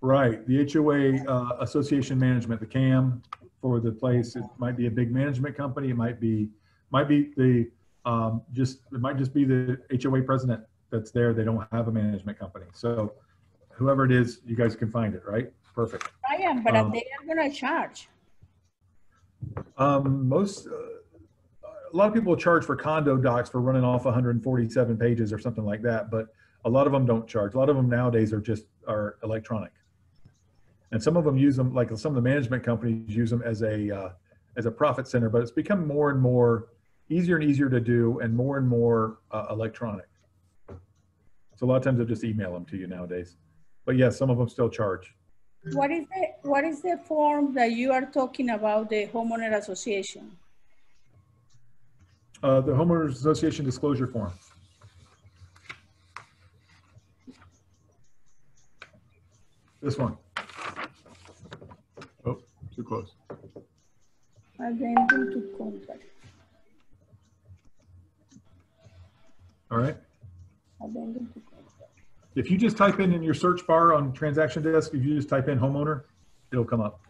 Right, the HOA uh, Association Management, the CAM for the place, it might be a big management company, it might be, might be the, um, just, it might just be the HOA president that's there, they don't have a management company. So whoever it is, you guys can find it, right? Perfect. I am, but Um, they are gonna charge. Um, most, uh, a lot of people charge for condo docs for running off 147 pages or something like that, but a lot of them don't charge. A lot of them nowadays are just, are electronic. And some of them use them, like some of the management companies use them as a, uh, as a profit center, but it's become more and more easier and easier to do and more and more uh, electronic. So a lot of times they'll just email them to you nowadays. But yes, some of them still charge. What is the, what is the form that you are talking about, the homeowner association? Uh, the homeowners association disclosure form. This one. Oh, too close. Addendum to contract, All right. addendum to contract. If you just type in in your search bar on transaction desk, if you just type in homeowner, it'll come up.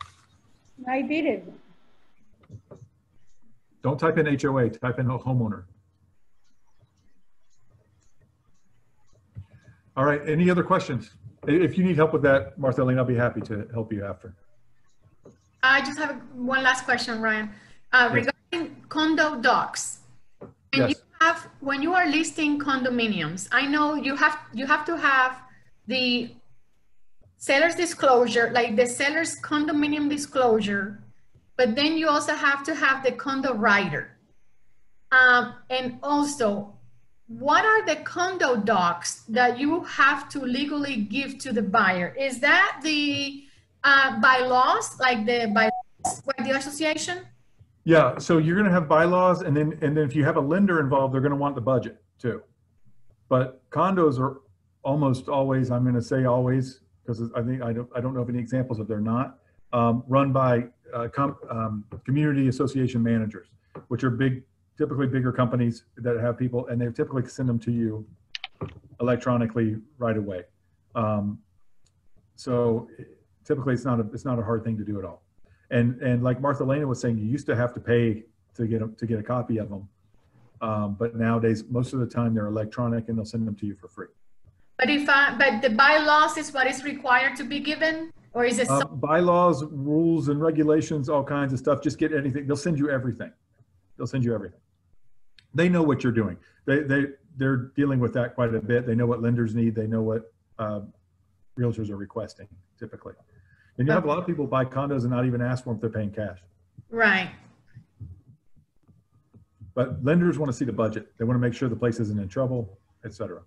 I did it. Don't type in HOA, type in homeowner. All right, any other questions? If you need help with that, Martha-Lene, I'll be happy to help you after. I just have one last question, Ryan. Uh, Yes. regarding condo docs. When you Yes. have, when you are listing condominiums, I know you have, you have to have the seller's disclosure, like the seller's condominium disclosure, but then you also have to have the condo rider. Um, and also, what are the condo docs that you have to legally give to the buyer? Is that the uh, bylaws, like the bylaws by the association? Yeah, so you're gonna have bylaws and then, and then if you have a lender involved, they're gonna want the budget too. But condos are almost always, I'm gonna say always, because I think, I don't, I don't know of any examples if they're not, um, run by, uh, com, um, community association managers, which are big, typically bigger companies that have people, and they typically send them to you electronically right away. Um, so typically it's not a, it's not a hard thing to do at all. And, and like Martha Lena was saying, you used to have to pay to get, 'em- to get a copy of them. Um, but nowadays, most of the time they're electronic and they'll send them to you for free. But if I, but the bylaws is what is required to be given, or is it? Uh, bylaws, rules and regulations, all kinds of stuff. Just get anything. They'll send you everything. They'll send you everything. They know what you're doing. They, they, they're dealing with that quite a bit. They know what lenders need. They know what, uh, realtors are requesting typically. And you have a lot of people buy condos and not even ask for them if they're paying cash. Right. But lenders want to see the budget. They want to make sure the place isn't in trouble, et cetera.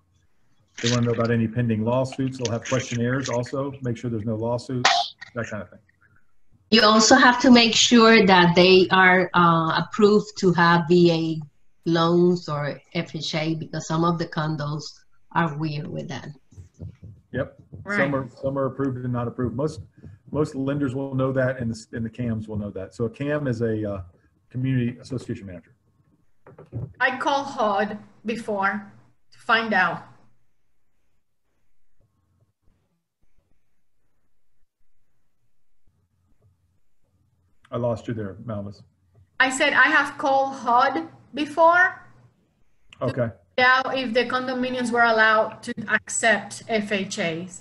They want to know about any pending lawsuits. They'll have questionnaires also, make sure there's no lawsuits, that kind of thing. You also have to make sure that they are uh, approved to have VA loans or FHA because some of the condos are weird with that. Yep. Right. Some are, some are approved and not approved. Most, most lenders will know that and the, and the CAMs will know that. So a CAM is a uh, community association manager. I called HUD before to find out. I lost you there, Malvis. I said I have called HUD before. Okay. Yeah, if the condominiums were allowed to accept FHAs.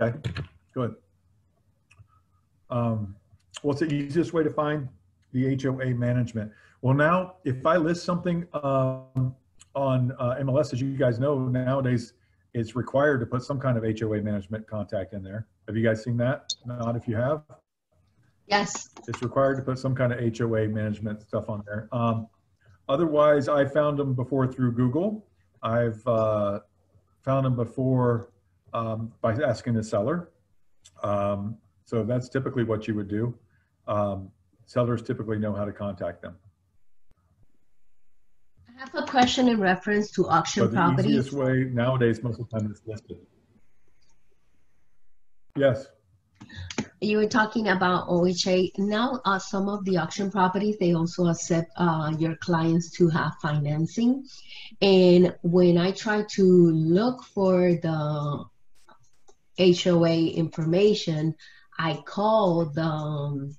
Okay, good. Um, what's the easiest way to find the HOA management? Well, now, if I list something um, on uh, MLS, as you guys know, nowadays it's required to put some kind of HOA management contact in there. Have you guys seen that? Not if you have. Yes. It's required to put some kind of HOA management stuff on there. Um, otherwise, I found them before through Google. I've uh, found them before um, by asking the seller. Um, so that's typically what you would do. Um, sellers typically know how to contact them. I have a question in reference to auction But the properties. easiest way nowadays, most of the time, it's listed. Yes. You were talking about OHA. Now, uh, some of the auction properties, they also accept uh, your clients to have financing. And when I try to look for the HOA information, I call the, um,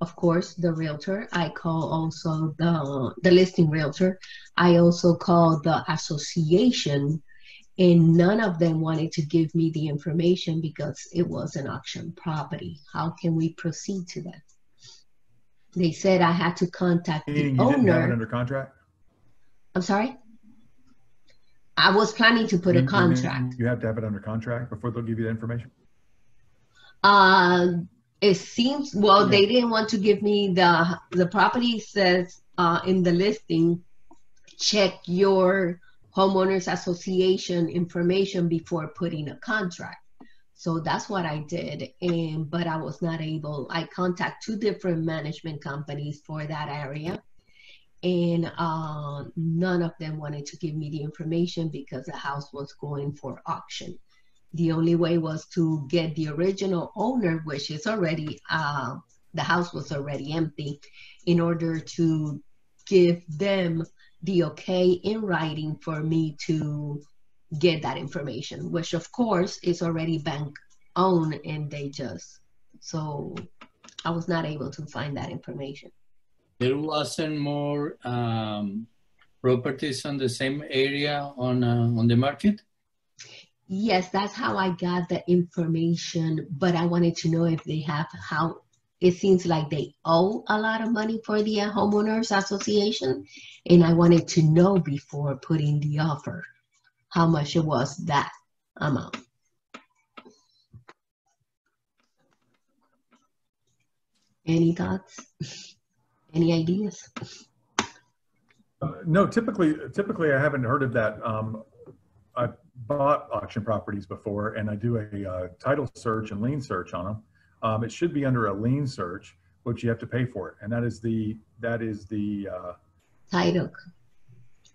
of course, the realtor. I call also the the listing realtor. I also call the association and none of them wanted to give me the information because it was an auction property. How can we proceed to that? They said I had to contact the you didn't have it owner. under contract? I'm sorry? I was planning to put You- a you contract. You have to have it under contract before they'll give you the information? Uh, it seems, well, Yeah. they didn't want to give me the, the property says uh, in the listing, check your homeowners association information before putting a contract. So that's what I did, and but I was not able. I contact two different management companies for that area, and uh, none of them wanted to give me the information because the house was going for auction. The only way was to get the original owner, which is already uh, the house was already empty, in order to give them the okay in writing for me to get that information, which of course is already bank owned and they just, so I was not able to find that information. There wasn't more um, properties on the same area on uh, on the market. Yes, that's how I got the information, but I wanted to know if they have how it seems like they owe a lot of money for the uh, homeowners association, and I wanted to know before putting the offer how much it was that amount. Any thoughts? Any ideas? Uh, No, typically, typically I haven't heard of that. Um, I bought auction properties before and I do a uh, title search and lien search on them. Um, it should be under a lien search, which you have to pay for it. And that is the, that is the, uh, Title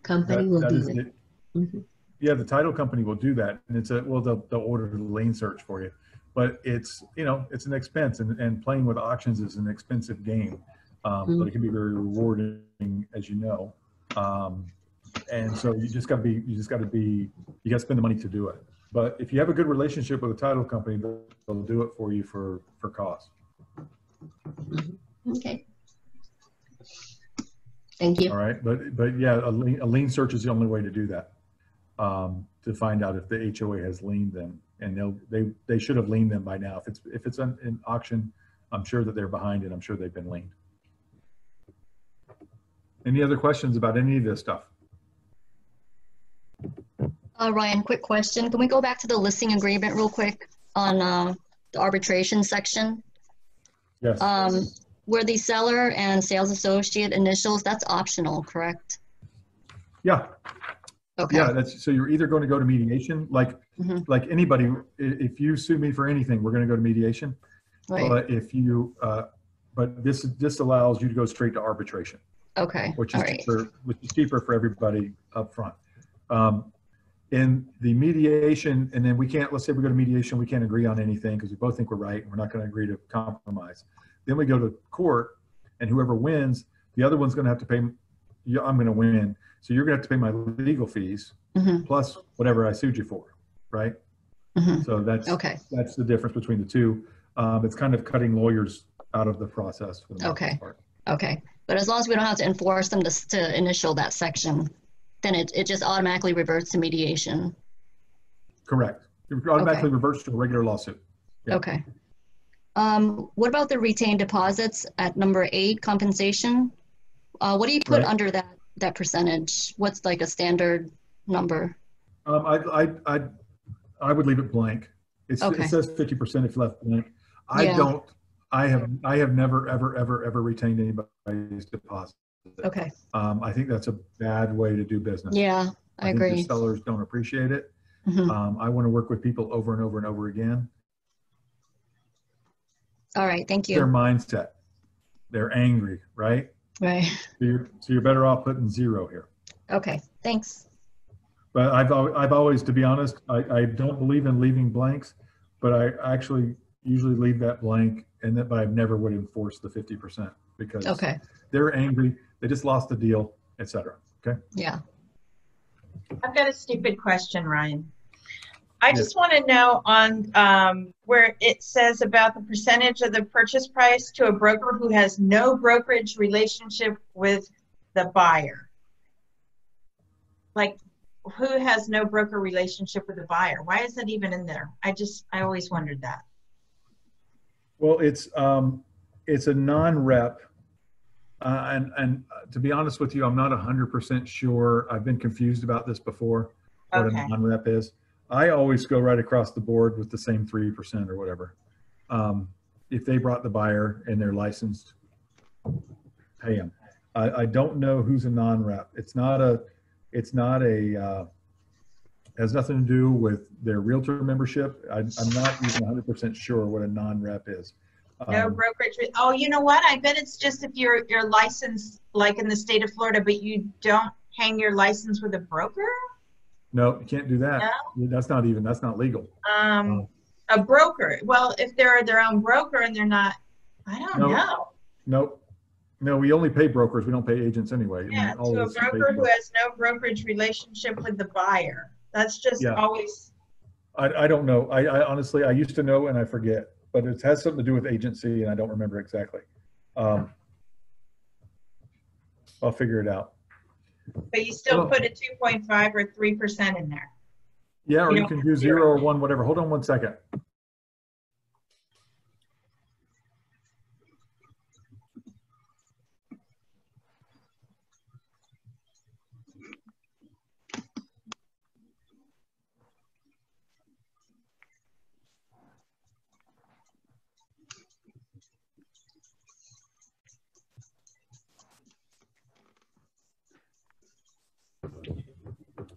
company that- will that do that. the- Mhm. Yeah, the title company will do that, and it's a well, they'll, they'll order the lien search for you, but it's you know it's an expense, and, and playing with auctions is an expensive game, um, but it can be very rewarding, as you know, um, and so you just got to be you just got to be you got to spend the money to do it. But if you have a good relationship with a title company, they'll, they'll do it for you for for cost. Okay. Thank you. All right, but but yeah, a lien, a lien search is the only way to do that. Um, to find out if the HOA has liened them, and they'll they they should have liened them by now. If it's if it's an, an auction, I'm sure that they're behind it. I'm sure they've been liened. Any other questions about any of this stuff? Uh, Ryan, quick question. Can we go back to the listing agreement real quick on uh, the arbitration section? Yes. Um, where the seller and sales associate initials, that's optional, correct? Yeah. Okay. Yeah, that's, so you're either going to go to mediation, like, Mhm. like anybody, if you sue me for anything, we're going to go to mediation. Right. But if you, uh, but this, this allows you to go straight to arbitration, Okay, which all is right. cheaper, which is cheaper for everybody up front. Um, In the mediation, and then we can't, let's say we go to mediation, we can't agree on anything because we both think we're right and we're not going to agree to compromise. Then we go to court and whoever wins, the other one's going to have to pay, yeah, I'm going to win. So you're going to have to pay my legal fees Mhm. plus whatever I sued you for, right? Mhm. So that's, Okay. that's the difference between the two. Um, it's kind of cutting lawyers out of the process for the most Okay. part. Okay, but as long as we don't have to enforce them to, to initial that section, then it, it just automatically reverts to mediation. Correct. It automatically reverts to a regular lawsuit. Yeah. Okay. Um, what about the retained deposits at number eight, compensation? Uh, what do you put Right. under that, that percentage? What's like a standard number? Um, I, I, I, I would leave it blank. It's, Okay. it says fifty percent if left blank. I Yeah. don't, I have, I have never, ever, ever, ever retained anybody's deposit. Okay, Um, I think that's a bad way to do business. yeah, I the agree. Sellers don't appreciate it. Mhm. Um, I want to work with people over and over and over again. All right, thank you. Their mindset. They're angry, right? Right, So you're, so you're better off putting zero here. okay, thanks. But I've, I've always, to be honest, I, I don't believe in leaving blanks, but I actually usually leave that blank and that, but I never would enforce the fifty percent because Okay, they're angry, they just lost the deal, etc. Okay? yeah. I've got a stupid question, Ryan. I Yes. just want to know on um, where it says about the percentage of the purchase price to a broker who has no brokerage relationship with the buyer. Like, who has no broker relationship with the buyer? Why is that even in there? I just, I always wondered that. Well, it's, um, it's a non-rep. Uh, and, and uh, to be honest with you, I'm not hundred percent sure. I've been confused about this before, what Okay. a non-rep is. I always go right across the board with the same three percent or whatever. Um, if they brought the buyer and they're licensed, pay them. I, I don't know who's a non-rep. It's not a, it's not a, uh, has nothing to do with their realtor membership. I, I'm not even hundred percent sure what a non-rep is. No Um, brokerage. Oh, you know what? I bet it's just if you're you're licensed like in the state of Florida, but you don't hang your license with a broker. No, you can't do that. No? That's not even, that's not legal. Um, a broker. Well, if they're their own broker and they're not, I don't No. know. Nope. No, we only pay brokers. We don't pay agents anyway. I mean, Yeah, to a broker who has no brokerage relationship with the buyer. That's just Yeah. always. I, I don't know. I, I honestly, I used to know and I forget, but it has something to do with agency and I don't remember exactly. Um, I'll figure it out. But you still Oh. put a two point five or three percent in there. Yeah, or You you can do zero. zero or one, whatever. Hold on one second.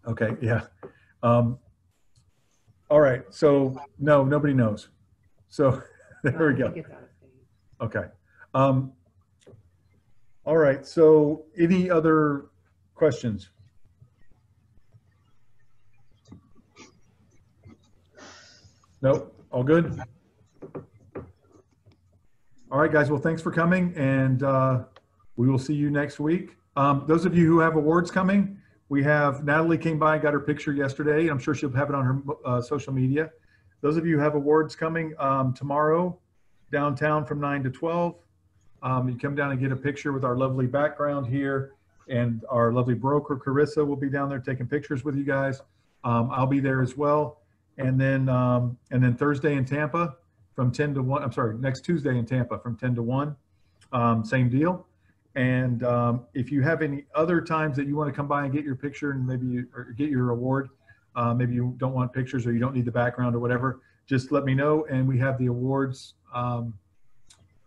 Okay, yeah. Um, all right, so no, nobody knows. So *laughs* there we go. Okay. Um, all right, so any other questions? Nope, all good? All right, guys, well, thanks for coming, and uh, we will see you next week. Um, Those of you who have awards coming, we have Natalie came by and got her picture yesterday. I'm sure she'll have it on her uh, social media. Those of you who have awards coming um, tomorrow downtown from 9 to 12, um, you come down and get a picture with our lovely background here. And our lovely broker, Carissa, will be down there taking pictures with you guys. Um, I'll be there as well. And then, um, and then Thursday in Tampa from 10 to 1, I'm sorry, next Tuesday in Tampa from 10 to 1, um, same deal. And um, if you have any other times that you want to come by and get your picture and maybe you, or get your award, uh, maybe you don't want pictures or you don't need the background or whatever, just let me know and we have the awards. Um,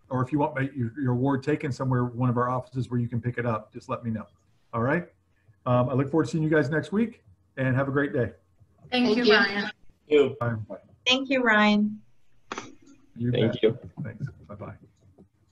or if you want your, your award taken somewhere, one of our offices where you can pick it up, just let me know. All right. Um, I look forward to seeing you guys next week and have a great day. Thank Thank you, you. Ryan. Bye. Thank you, Ryan. You Thank bet. you. Thanks. Bye-bye.